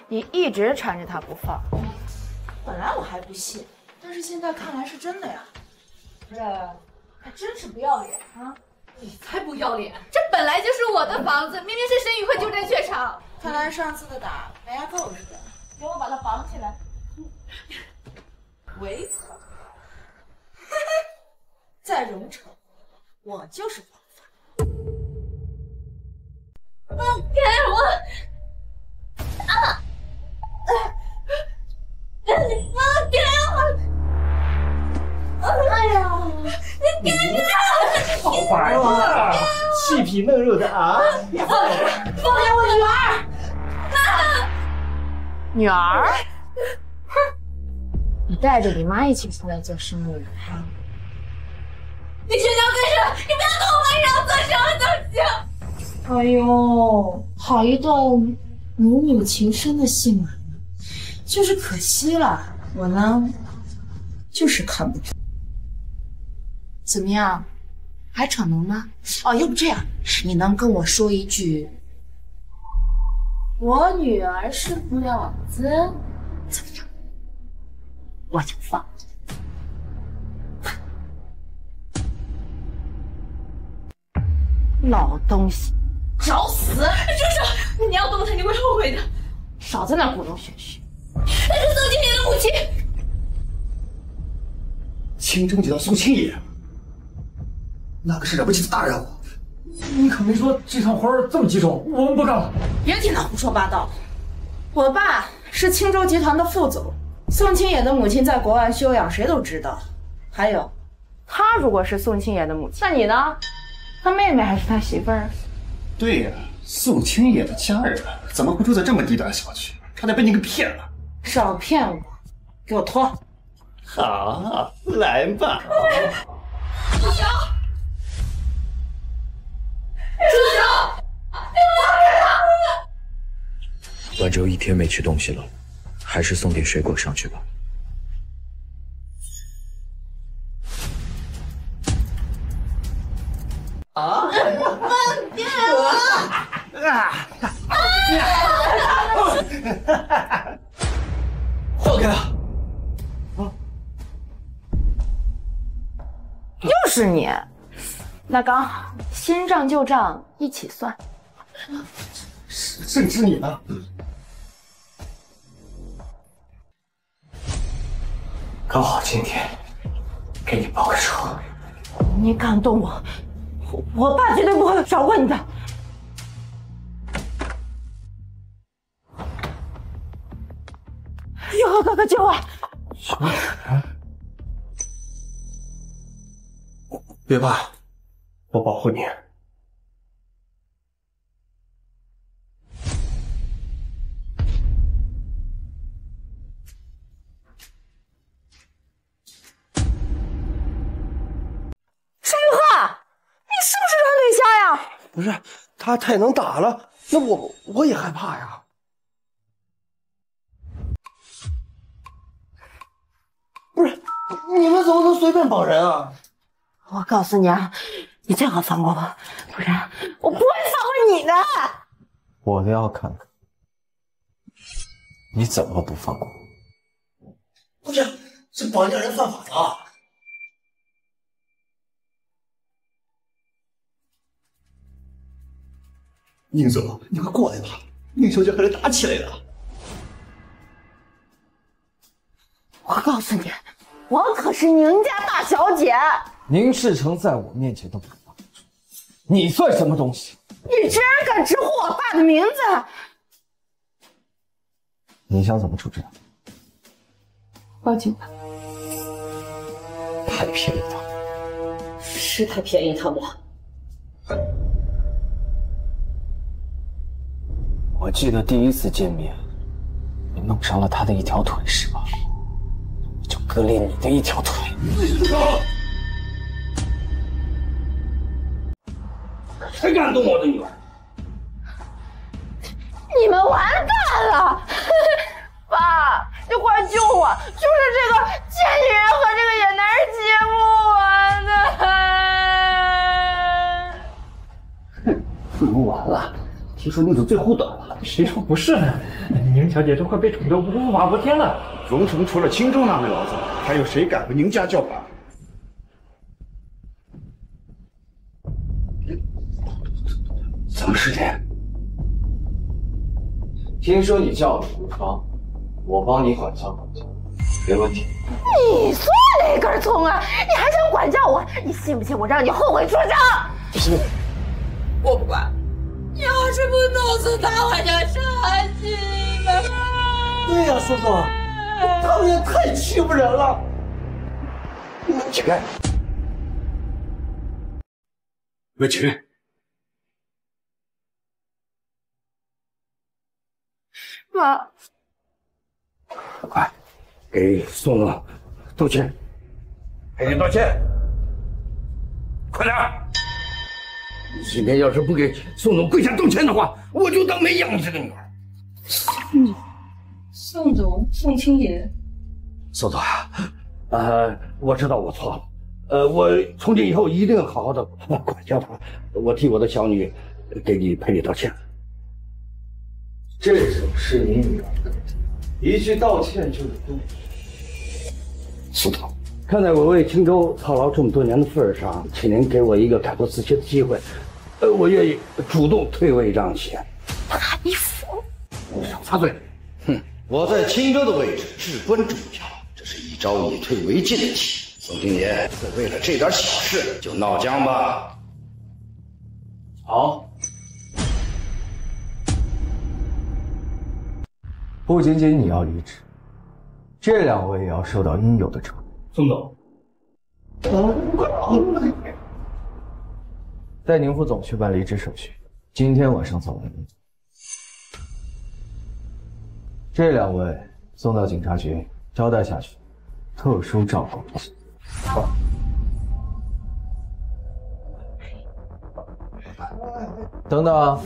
你一直缠着他不放。本来我还不信，但是现在看来是真的呀。这还真是不要脸啊！你才不要脸！这本来就是我的房子，明明是申宇慧鸠占鹊巢。看来上次的打没挨够似的。给我把他绑起来。违法！在荣城，我就是王法。给我！啊！你放开我！哎呀！你给我！好白啊，细皮嫩肉的啊！放开放开我女儿！妈！女儿？哼！你带着你妈一起出来做生意啊？想做什么，你不要跟我妈让做什么都行。哎呦，好一段母女情深的戏码，就是可惜了，我呢，就是看不出。怎么样，还逞能吗？哦，要不这样，你能跟我说一句“我女儿是婊子”，怎么样？我就放。老东西，找死！住手！你要动他，你会后悔的。少在那故弄玄虚。那是宋青野的母亲。青州集团宋青野，那可是惹不起的大人物。你可没说这场活儿这么棘手，我们不干了。别听他胡说八道。我爸是青州集团的副总，宋青野的母亲在国外休养，谁都知道。还有，他如果是宋青野的母亲，那你呢？他妹妹还是他媳妇儿？对呀，宋清野的家人怎么会住在这么低端的小区？差点被你给骗了。少骗我！给我脱！好，来吧。住手！住手！你放开他！晚舟一天没吃东西了，还是送点水果上去吧。又是你，那刚好，新账旧账一起算。甚至你呢？刚好今天给你报个仇。你敢动我，我我爸绝对不会饶过你的。玉和哥哥救我！别怕，我保护你。山玉鹤，你是不是软腿虾呀？不是，他太能打了，那我我也害怕呀。不是，你们怎么能随便绑人啊？我告诉你啊，你最好放过我，不然我不会放过你的。我倒要看看你怎么不放过我。不是，这绑架人犯法的。宁总，你快过来吧，宁小姐和人打起来了。我告诉你，我可是宁家大小姐。宁世成在我面前都不敢你算什么东西？你居然敢直呼我爸的名字！你想怎么处置他？报警吧。太便宜他了，是太便宜他们了。我记得第一次见面，你弄伤了他的一条腿是吧？我就割裂你的一条腿。谁敢动我的女儿？你们完蛋了！爸，你快救我！就是这个贱女人和这个野男人欺负我的。不完了！听说宁总最护短了，谁说不是呢？宁小姐都快被宠得无法无天了。荣城除了青州那位老总，还有谁敢和宁家叫板？怎么事情？听说你叫了胡芳，我帮你管教管教，没问题。你算哪根葱啊？你还想管教我？你信不信我让你后悔出生？不信，我不管。你要是不弄死他，我就杀死你们！对呀、叔叔，他们也太欺负人了。你们起开！魏群，妈，快给宋总道歉，赔礼道歉！快点！你今天要是不给宋总跪下道歉的话，我就当没养你这个女儿。嗯，宋总，宋青野，宋总啊，呃，我知道我错了，呃，我从今以后一定好好的管教她。我替我的小女给你赔礼道歉。这种是你女儿干的，一句道歉就有用。苏总，看在我为青州操劳这么多年的份上，请您给我一个改过自新的机会，呃，我愿意主动退位让贤。你服？你少插嘴！哼，我在青州的位置至关重要，这是一招以退为进的棋。宋青爷，再为了这点小事就闹僵吧？好。不仅仅你要离职，这两位也要受到应有的惩罚。宋总，带宁副总去办离职手续，今天晚上走人。这两位送到警察局交代下去，特殊照顾。好。等等。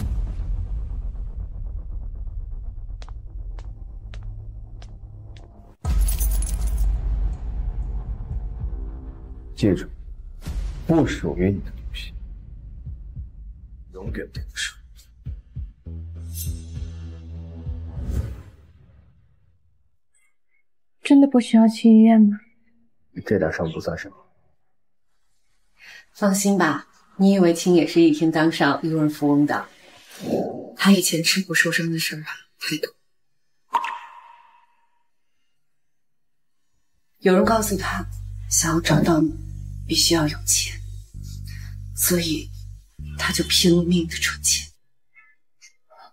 记住，不属于你的东西，永远对不上。真的不需要去医院吗？这点伤不算什么。放心吧，你以为青野是一天当上亿万富翁的？他以前吃苦受伤的事儿啊，太多。有人告诉他，想要找到你。必须要有钱，所以他就拼了命的赚钱。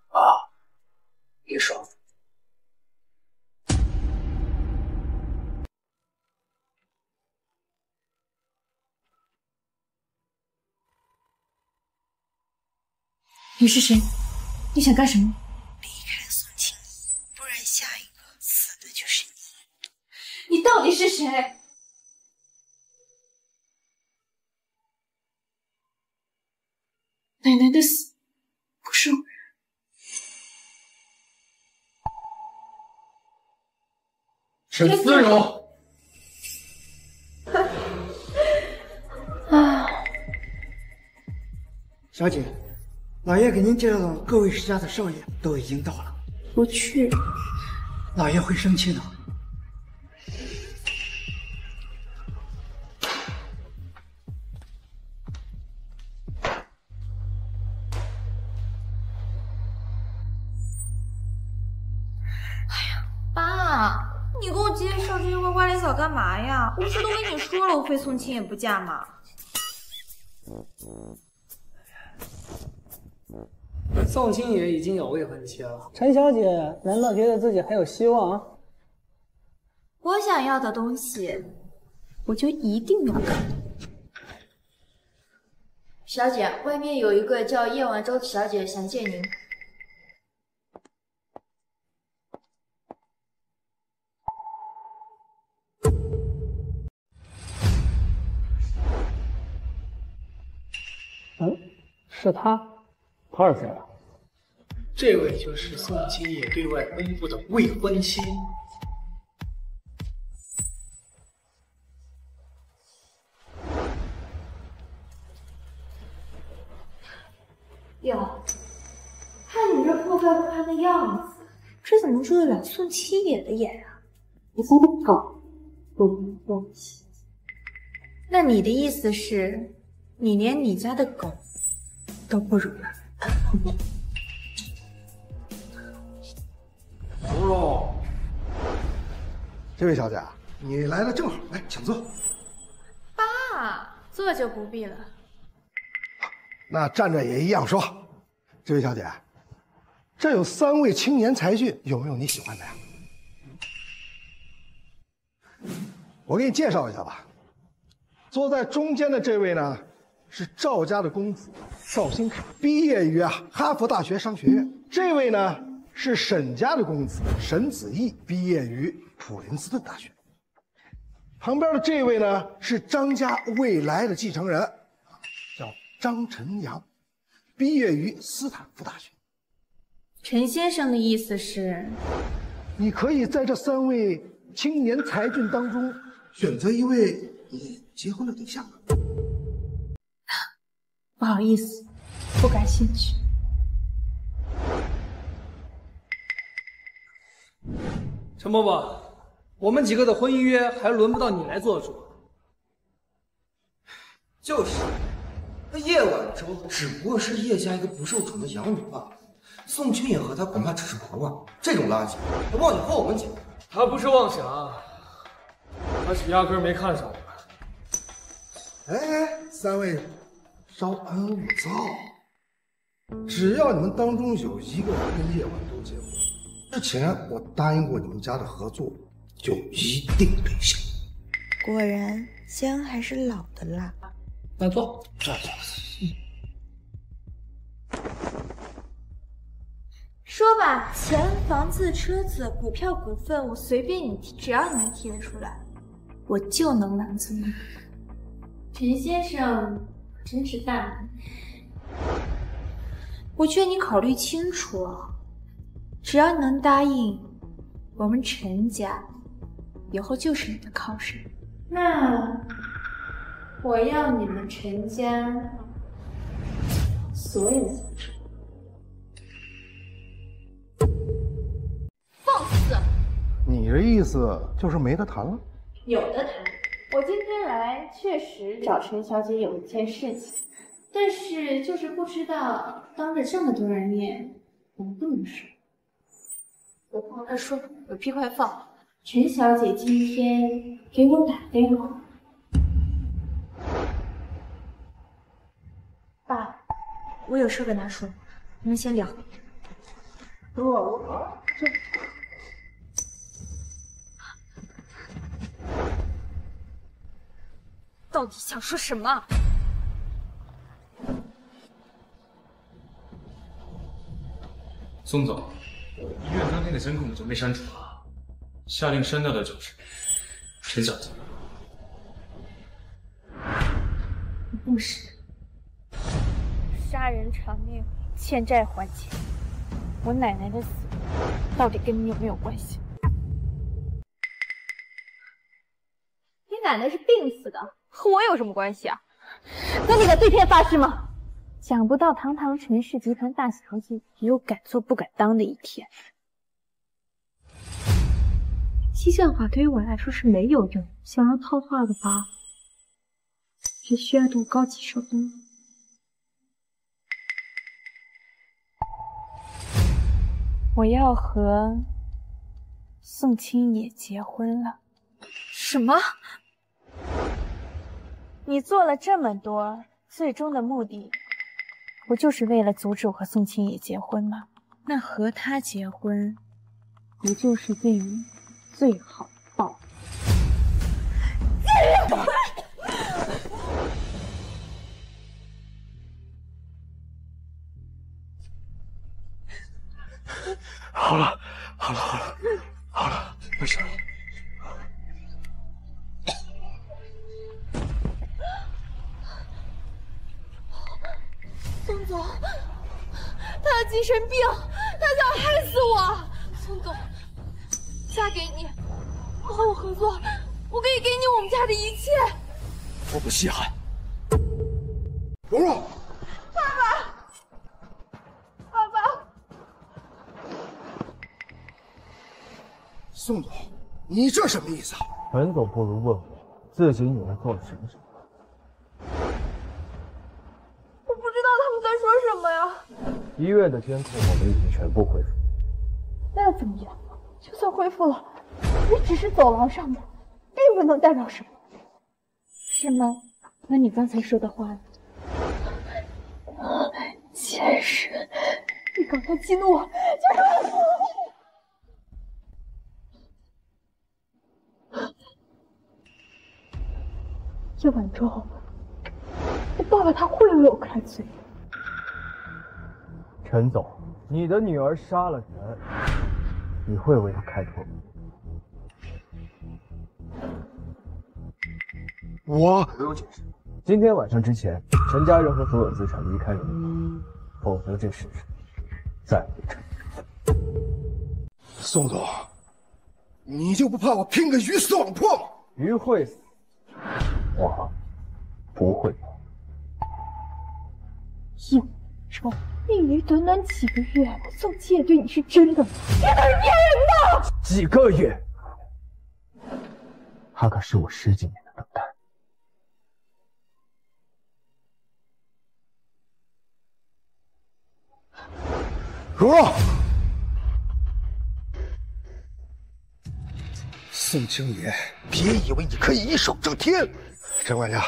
啊，你说。你是谁？你想干什么？离开宋青不然下一个死的就是你。你到底是谁？奶奶的死不是偶然。沈思柔，啊，小姐，老爷给您介绍的各位世家的少爷都已经到了。不去，老爷会生气的。我不是都跟你说了，我非宋青也不嫁吗？宋青野已经有未婚妻了，陈小姐难道觉得自己还有希望？我想要的东西，我就一定要给。小姐，外面有一个叫叶晚舟的小姐想见您。是他，他是谁啊？这位就是宋青野对外公布的未婚妻。哟，看你这破败不堪的样子，这怎么入得了宋青野的眼啊？你家的狗不如东西。那你的意思是？你连你家的狗都不如了。蓉蓉，这位小姐，你来的正好，来，请坐。爸，坐就不必了。那站着也一样说。这位小姐，这有三位青年才俊，有没有你喜欢的呀？我给你介绍一下吧。坐在中间的这位呢？是赵家的公子赵新凯，毕业于啊哈佛大学商学院。这位呢是沈家的公子沈子毅，毕业于普林斯顿大学。旁边的这位呢是张家未来的继承人叫张晨阳，毕业于斯坦福大学。陈先生的意思是，你可以在这三位青年才俊当中选择一位你结婚的对象。不好意思，不感兴趣。陈伯伯，我们几个的婚姻约还轮不到你来做主。就是，那叶晚舟只不过是叶家一个不受宠的养女罢了。宋青野和他恐怕只是玩玩，这种垃圾，还妄想和我们结婚。他不是妄想，他是压根没看上我们。哎，三位，稍安勿躁。只要你们当中有一个人跟叶晚舟结婚，之前我答应过你们家的合作，就一定兑现。果然，姜还是老的辣。那坐，坐坐。说吧，钱、房子、车子、股票、股份，我随便你提，只要你能提得出来，我就能满足你。陈先生真是大门，我劝你考虑清楚，只要你能答应，我们陈家以后就是你的靠山。那我要你们陈家所有财产。放肆！你的意思就是没得谈了？有的谈。我今天来确实找陈小姐有一件事情，但是就是不知道当着这么多人面能不能说。我不和他说，有屁快放！陈小姐今天给我打电话。爸，我有事跟他说，你们先聊。等会我这。到底想说什么？宋总，医院当天的监控已经被删除了，下令删掉的就是陈小姐。不是，杀人偿命，欠债还钱。我奶奶的死，到底跟你有没有关系？你奶奶是病死的。和我有什么关系啊？那你敢对天发誓吗？想不到堂堂陈氏集团大小姐也有敢做不敢当的一天。激将法对于我来说是没有用，想要套话的话，只需要动高级手段。我要和宋青野结婚了。什么？你做了这么多，最终的目的不就是为了阻止我和宋青野结婚吗？那和他结婚，不就是对你最好的报复？好了，好了，好了，精神病，他想害死我。宋总，嫁给你，和我合作，我可以给你我们家的一切。我不稀罕。蓉蓉，爸爸，爸爸，宋总，你这什么意思啊？本总不如问我自己女儿做了什么事。医院的监控我们已经全部恢复。那又怎么样？就算恢复了，也只是走廊上的，并不能代表什么，是吗？那你刚才说的话呢？既然是你刚才激怒我，就是为了叶晚舟，我爸爸他会为我开罪。陈总，你的女儿杀了人，你会为她开脱吗？我不用解释，今天晚上之前，陈家人和所有资产离开人，否则这世上再无陈。宋总，你就不怕我拼个鱼死网破吗？鱼会死，我不会。有种，你以为短短几个月，宋七野对你是真的吗？别都是骗人的！几个月？他可是我十几年的等待。如若，宋青野，别以为你可以一手遮天。陈管家，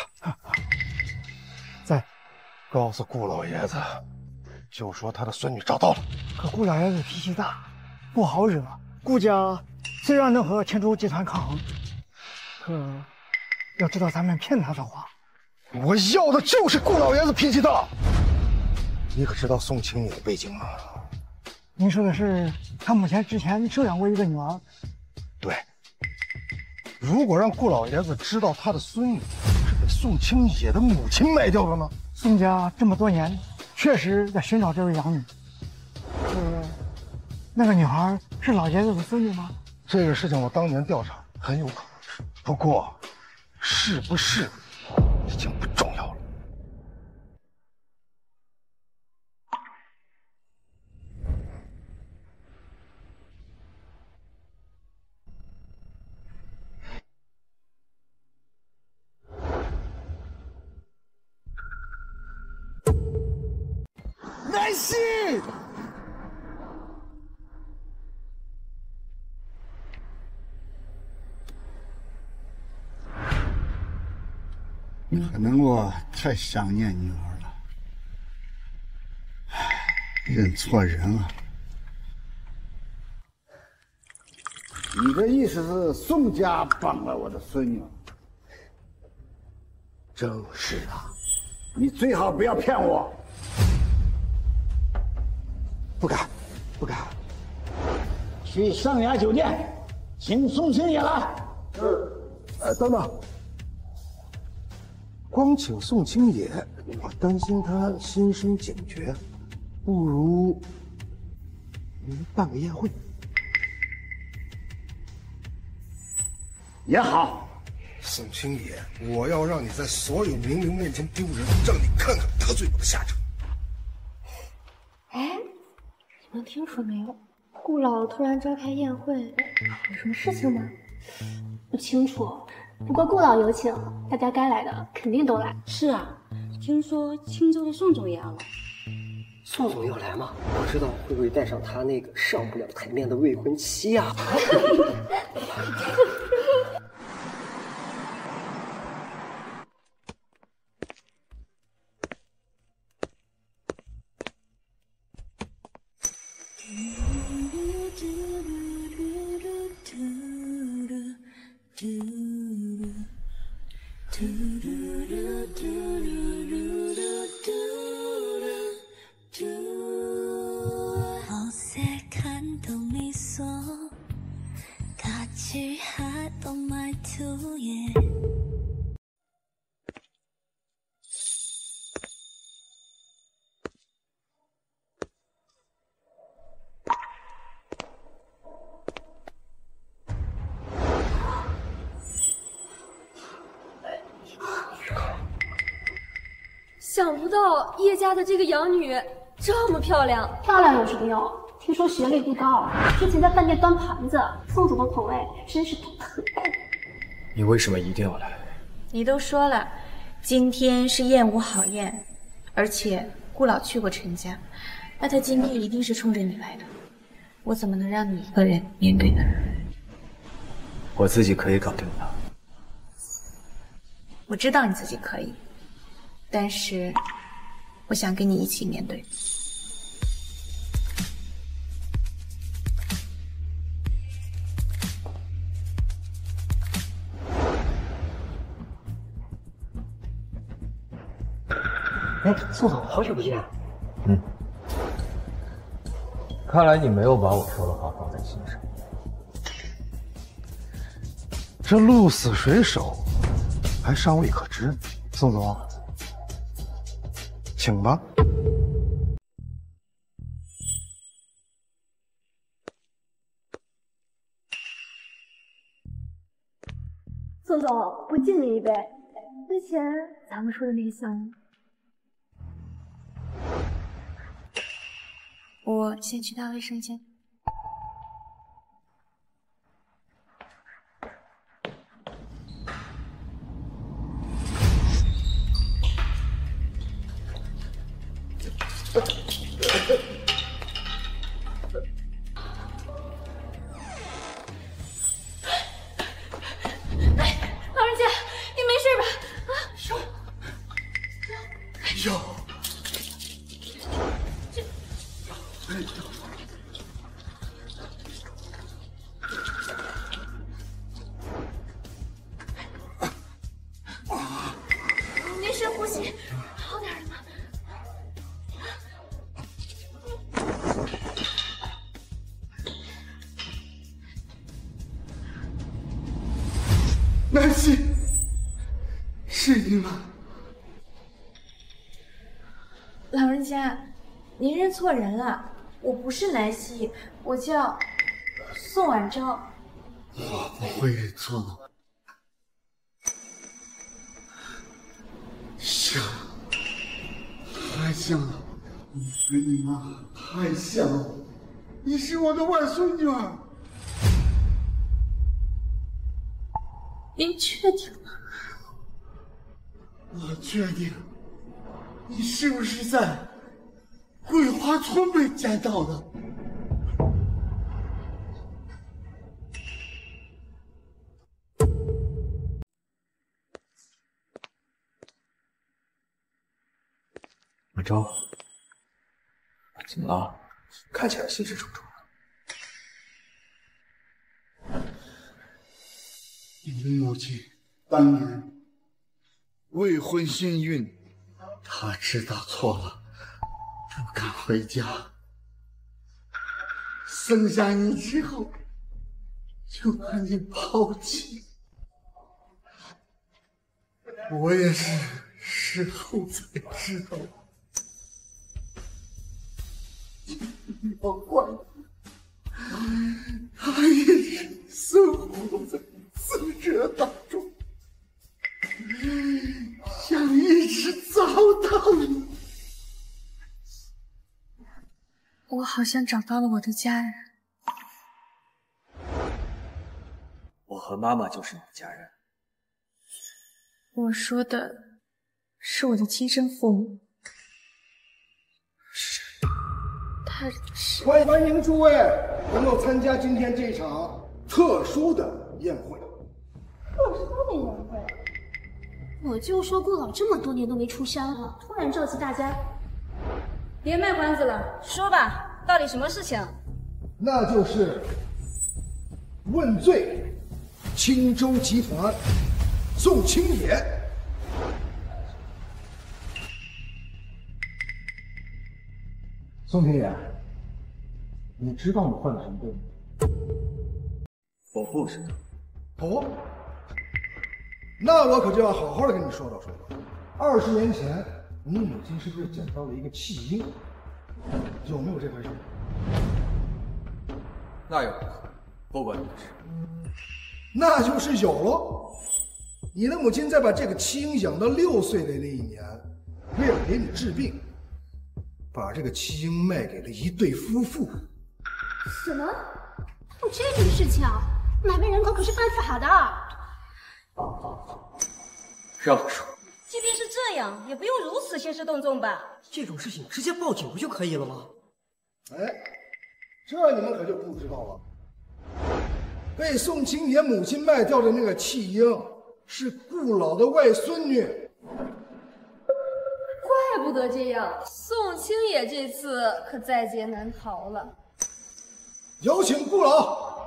在，告诉顾老爷子，就说他的孙女找到了。可顾老爷子脾气大，不好惹。顾家虽然能和青州集团抗衡，可要知道咱们骗他的话，我要的就是顾老爷子脾气大。你可知道宋青野的背景吗？您说的是他母亲之前收养过一个女儿？对。如果让顾老爷子知道他的孙女是被宋青野的母亲卖掉的呢？宋家这么多年确实在寻找这位养女。那个女孩是老爷子的孙女吗？这个事情我当年调查，很有可能是。不过，是不是已经不重要了。南希，可能我太想念女儿了，唉，认错人了。你的意思是宋家帮了我的孙女？正是啊，你最好不要骗我。不敢，不敢。去上雅酒店，请宋青也来。是。呃，等等。光请宋清野，我担心他心生警觉，不如你们办个宴会也好。宋清野，我要让你在所有名流面前丢人，让你看看得罪我的下场。哎，你们听说没有？顾老突然召开宴会，有什么事情吗？不清楚。不过顾老有请，大家该来的肯定都来。是啊，听说青州的宋总也要来。宋总要来吗？不知道会不会带上他那个上不了台面的未婚妻啊？do, do. 家的这个养女这么漂亮，漂亮有什么用？听说学历不高，之前在饭店端盘子。宋总的口味真是独特。你为什么一定要来？你都说了，今天是宴舞好宴，而且顾老去过陈家，那他今天一定是冲着你来的。我怎么能让你一个人面对呢？我自己可以搞定的。我知道你自己可以，但是我想跟你一起面对。哎，宋总，好久不见。嗯，看来你没有把我说的话放在心上。这鹿死谁手还尚未可知，宋总，请吧。宋总，我敬你一杯。之前咱们说的那个项目，我先去趟卫生间。错人了，我不是南希，我叫宋婉昭。我不会认错的。像，太像了，你跟你妈太像了，你是我的外孙女儿。您确定吗？我确定，你是不是在桂花村被捡到的？晚舟，怎么了？看起来心事重重的。你的母亲当年未婚先孕，她知道错了，不敢回家。生下你之后，就把你抛弃。我也是事后才知道。要怪他也是生活在自责当中，想一直糟蹋你。我好像找到了我的家人。我和妈妈就是你的家人。我说的是我的亲生父母。他是欢欢迎诸位能够参加今天这场特殊的宴会。特殊的宴会，我就说顾老这么多年都没出山了，突然召集大家，别卖关子了，说吧，到底什么事情？那就是问罪青州集团宋清野。宋青野，你知道你犯了什么罪吗？我不知道。哦，那我可就要好好的跟你说道说道。二十年前，你母亲是不是捡到了一个弃婴？有没有这回事？那又如何？不关你的事。那就是有喽。你的母亲在把这个弃婴养到六岁的那一年，为了给你治病，把这个弃婴卖给了一对夫妇。什么？有这种事情啊？买卖人口可是犯法的。让我说，即便是这样，也不用如此兴师动众吧？这种事情直接报警不就可以了吗？哎，这你们可就不知道了。被宋青野母亲卖掉的那个弃婴，是顾老的外孙女。怪不得这样，宋青野这次可在劫难逃了。有请顾老。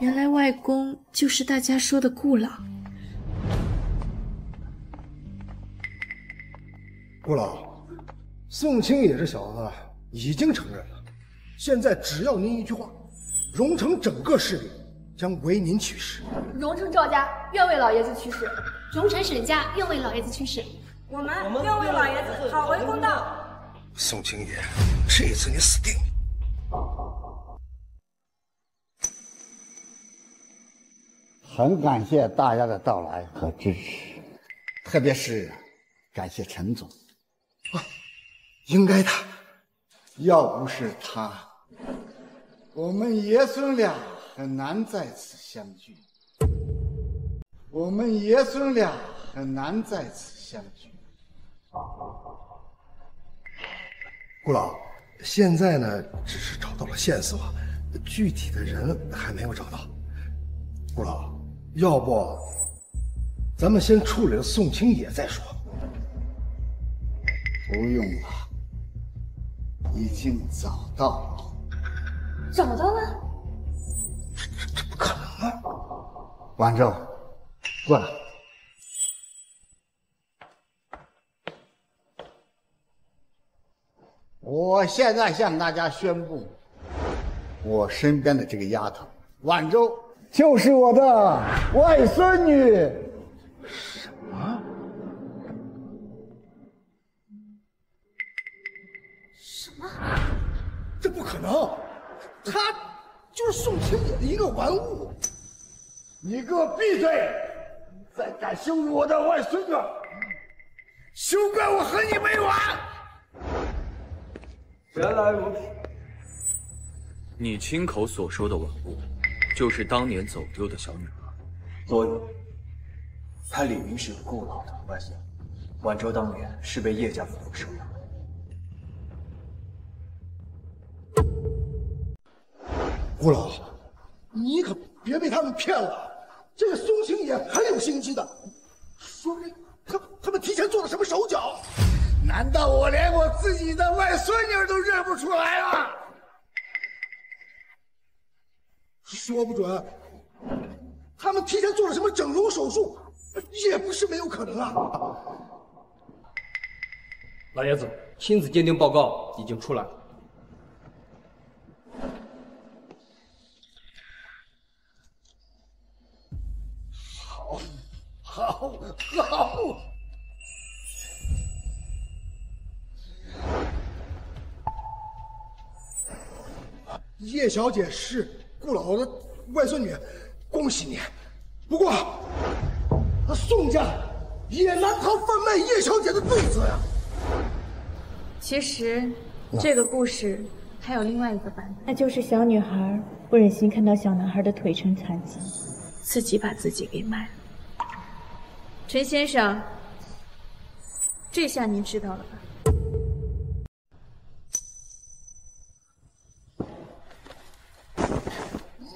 原来外公就是大家说的顾老。顾老，宋清野这小子已经承认了，现在只要您一句话，荣城整个势力将为您驱使。荣城赵家愿为老爷子驱使，荣城沈家愿为老爷子驱使。我们愿为老爷子讨回公道。宋清野，这一次你死定了！很感谢大家的到来和支持，特别是感谢陈总。啊，应该的。要不是他，我们爷孙俩很难再次相聚。我们爷孙俩很难再次相聚。顾老，现在呢，只是找到了线索，具体的人还没有找到。顾老，要不咱们先处理了宋清野再说。不用了。已经找到了，找到了？这这不可能啊！晚舟，过来。我现在向大家宣布，我身边的这个丫头婉舟就是我的外孙女。什么？什么这不可能，她就是宋清野的一个玩物。你给我闭嘴！再敢羞辱我的外孙女，休怪我和你没完！原来如此，你亲口所说的玩物，就是当年走丢的小女孩。所以，她理应是有顾老的外孙。晚舟当年是被叶家父母收养的。顾老，你可别被他们骗了。这个苏青也很有心机的，说不定他他们提前做了什么手脚。难道我连我自己的外孙女都认不出来了？说不准，他们提前做了什么整容手术，也不是没有可能啊。老爷子，亲子鉴定报告已经出来了。好，好。好叶小姐是顾老的外孙女，恭喜你。不过，宋家也难逃贩卖叶小姐的罪责呀。其实，这个故事还有另外一个版本，那就是小女孩不忍心看到小男孩的腿成残疾，自己把自己给卖了。陈先生，这下您知道了吧？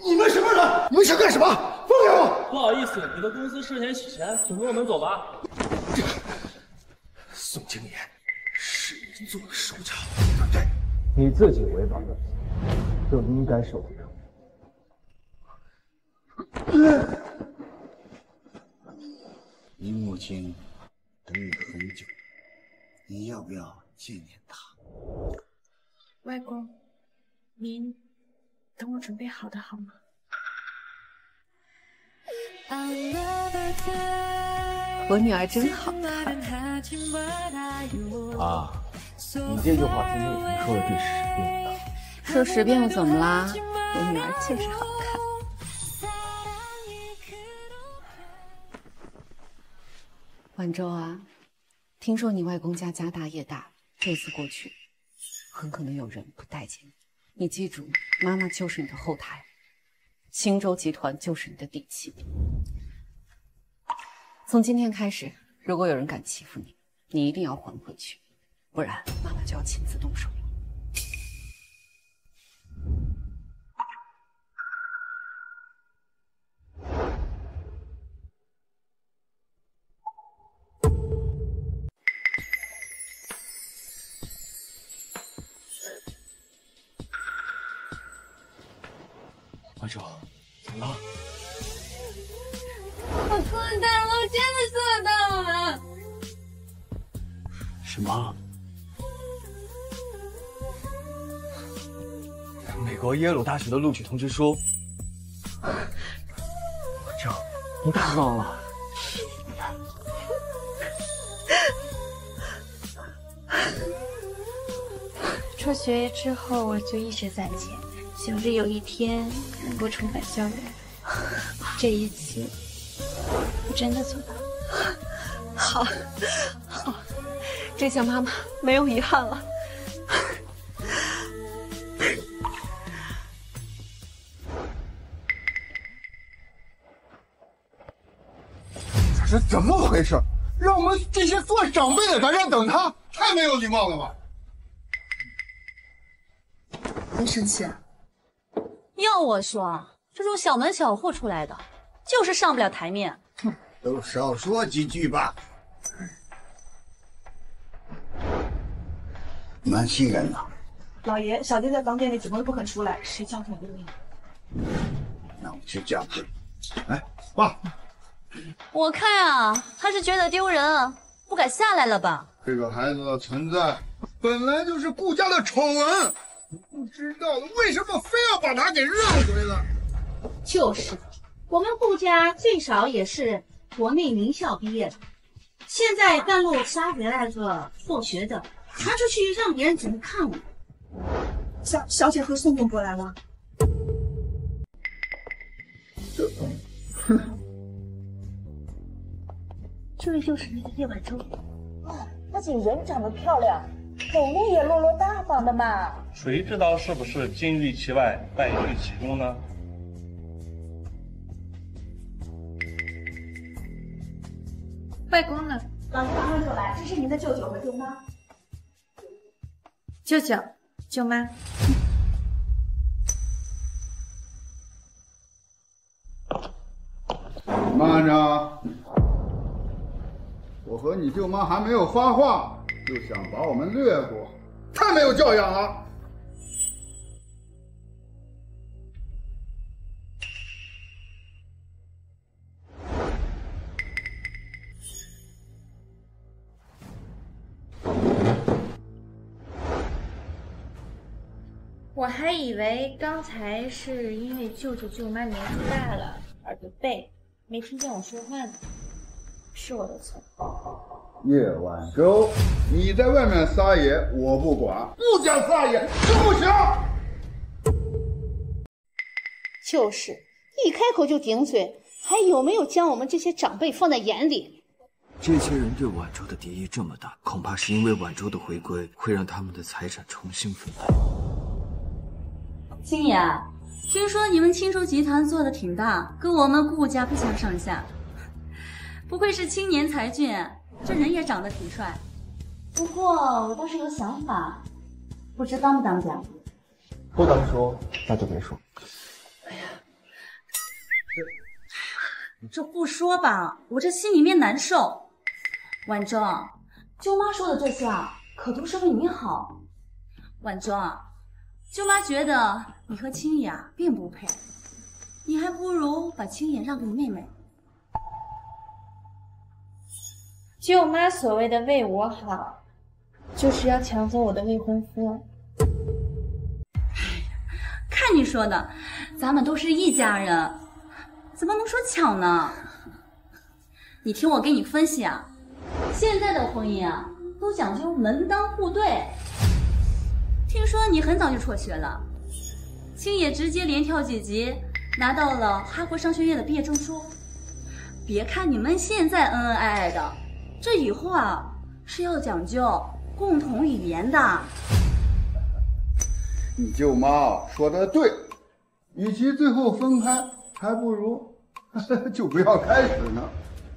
你们什么人？你们想干什么？放开我！不好意思，你的公司涉嫌洗钱，请跟我们走吧。宋青野，是你做了手脚，对不对？你自己违反了，就应该受惩。你母亲等你很久，你要不要见见她？外公，您等我准备好的好吗？我女儿真好看啊！你这句话今天已经说了第十遍了。说十遍又怎么啦？我女儿就是好看。晚舟啊，听说你外公家家大业大，这次过去，很可能有人不待见你。你记住，妈妈就是你的后台，青州集团就是你的底气。从今天开始，如果有人敢欺负你，你一定要还回去，不然妈妈就要亲自动手耶鲁大学的录取通知书。我这，你看到了？辍学之后，我就一直攒钱，想着有一天能够重返校园。这一次，我真的做到了。好，好，这下妈妈没有遗憾了。是怎么回事？让我们这些做长辈的在这等他，太没有礼貌了吧！别生气。要我说，这种小门小户出来的，就是上不了台面。哼，都少说几句吧。蛮信任的。老爷，小弟在房间里怎么都不肯出来，谁叫她的？那我去叫她。哎，爸。我看啊，他是觉得丢人，不敢下来了吧？这个孩子的存在本来就是顾家的丑闻，不知道为什么非要把他给认回来？就是，我们顾家最少也是国内名校毕业的，现在半路杀回来个辍学的，传出去让别人怎么看我？小小姐和宋总过来了。这，哼。这位就是那个叶晚舟，哦，不仅人长得漂亮，走路也落落大方的嘛。谁知道是不是金玉其外，败絮其中呢？外公呢？老爷马上就来，这是您的舅舅和舅妈。舅舅，舅妈。慢着。我和你舅妈还没有发话，就想把我们略过，太没有教养了！我还以为刚才是因为舅舅舅妈年纪大了，耳朵背，没听见我说话呢。是我的错。叶晚舟，你在外面撒野，我不管，不讲撒野就不行。就是，一开口就顶嘴，还有没有将我们这些长辈放在眼里？这些人对晚舟的敌意这么大，恐怕是因为晚舟的回归会让他们的财产重新分配。青爷，听说你们青州集团做的挺大，跟我们顾家不相上下。不愧是青年才俊，这人也长得挺帅。不过我倒是有想法，不知当不当讲。不当说，那就别说。哎呀，这不说吧，我这心里面难受。婉舟，舅妈说的这些啊，可都是为你好。婉舟，舅妈觉得你和青野啊并不配，你还不如把青野让给你妹妹。舅妈所谓的为我好，就是要抢走我的未婚夫。哎呀看你说的，咱们都是一家人，怎么能说抢呢？你听我给你分析啊，现在的婚姻啊，都讲究门当户对。听说你很早就辍学了，青野直接连跳几级，拿到了哈佛商学院的毕业证书。别看你们现在恩恩爱爱的。这以后啊是要讲究共同语言的。你舅妈说的对，与其最后分开，还不如 就不要开始呢。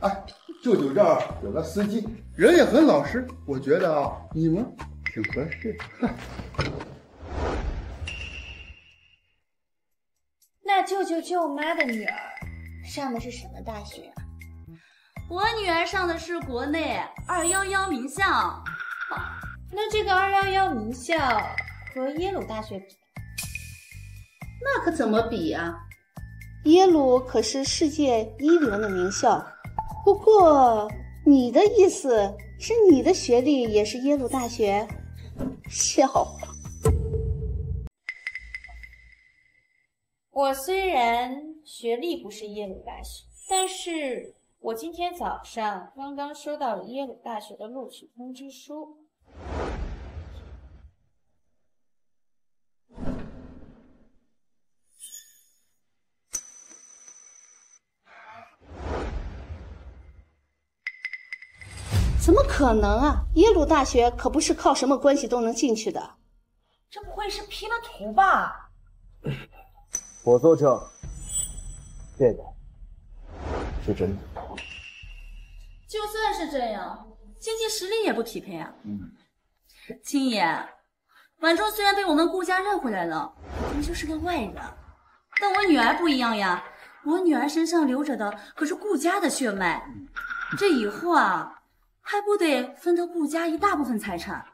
哎，舅舅这儿有个司机，人也很老实，我觉得啊，你们挺合适。那舅舅舅妈的女儿上的是什么大学？我女儿上的是国内二幺幺名校，那这个二幺幺名校和耶鲁大学比，那可怎么比呀？耶鲁可是世界一流的名校。不过你的意思是你的学历也是耶鲁大学？笑话！我虽然学历不是耶鲁大学，但是我今天早上刚刚收到了耶鲁大学的录取通知书。怎么可能啊！耶鲁大学可不是靠什么关系都能进去的。这不会是 P 了图吧？我作证，这个是真的。是这样，经济实力也不匹配啊。嗯，青爷，婉中虽然被我们顾家认回来了，终究是个外人。但我女儿不一样呀，我女儿身上流着的可是顾家的血脉，这以后啊，还不得分得顾家一大部分财产？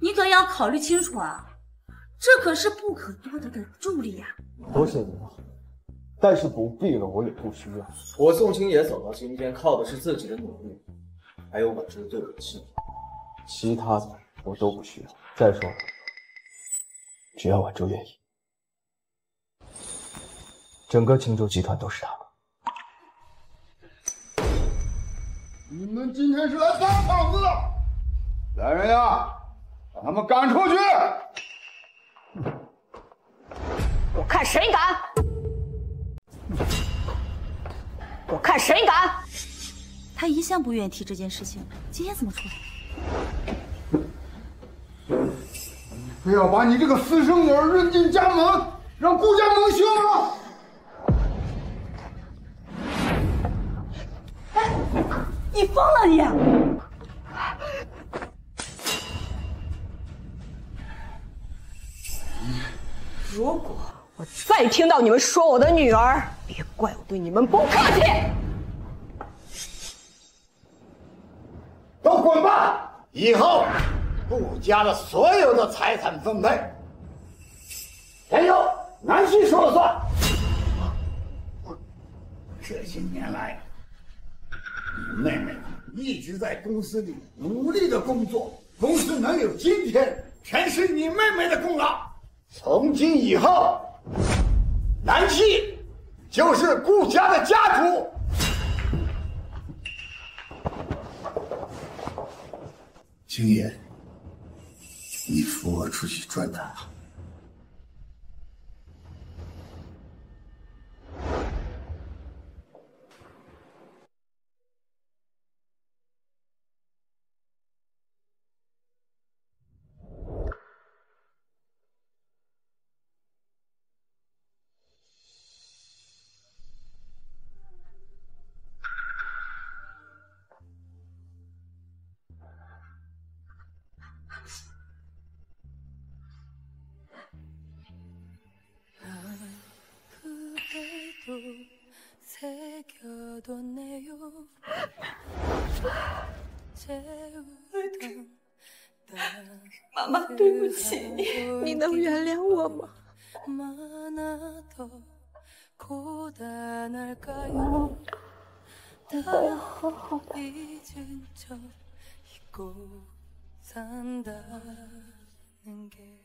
你可要考虑清楚啊，这可是不可多得的助力呀。多谢您了，但是不必了，我也不需要。我宋青野走到今天，靠的是自己的努力，还有婉中对我的信任，其他的我都不需要。再说了，只要婉周愿意，整个青州集团都是他的。你们今天是来砸场子的，来人呀，把他们赶出去！我看谁敢！我看谁敢！他一向不愿意提这件事情，今天怎么出来？非要把你这个私生女儿扔进家门，让顾家蒙羞吗？你疯了你！如果我再听到你们说我的女儿，别怪我对你们不客气。都滚吧！以后顾家的所有的财产分配，全由南希说了算。这些年来，你妹妹一直在公司里努力的工作，公司能有今天，全是你妹妹的功劳。从今以后，南希就是顾家的家主。青爷，你扶我出去转转。 妈妈，对不起你，你能原谅我吗？你会好好的。고 산다는 게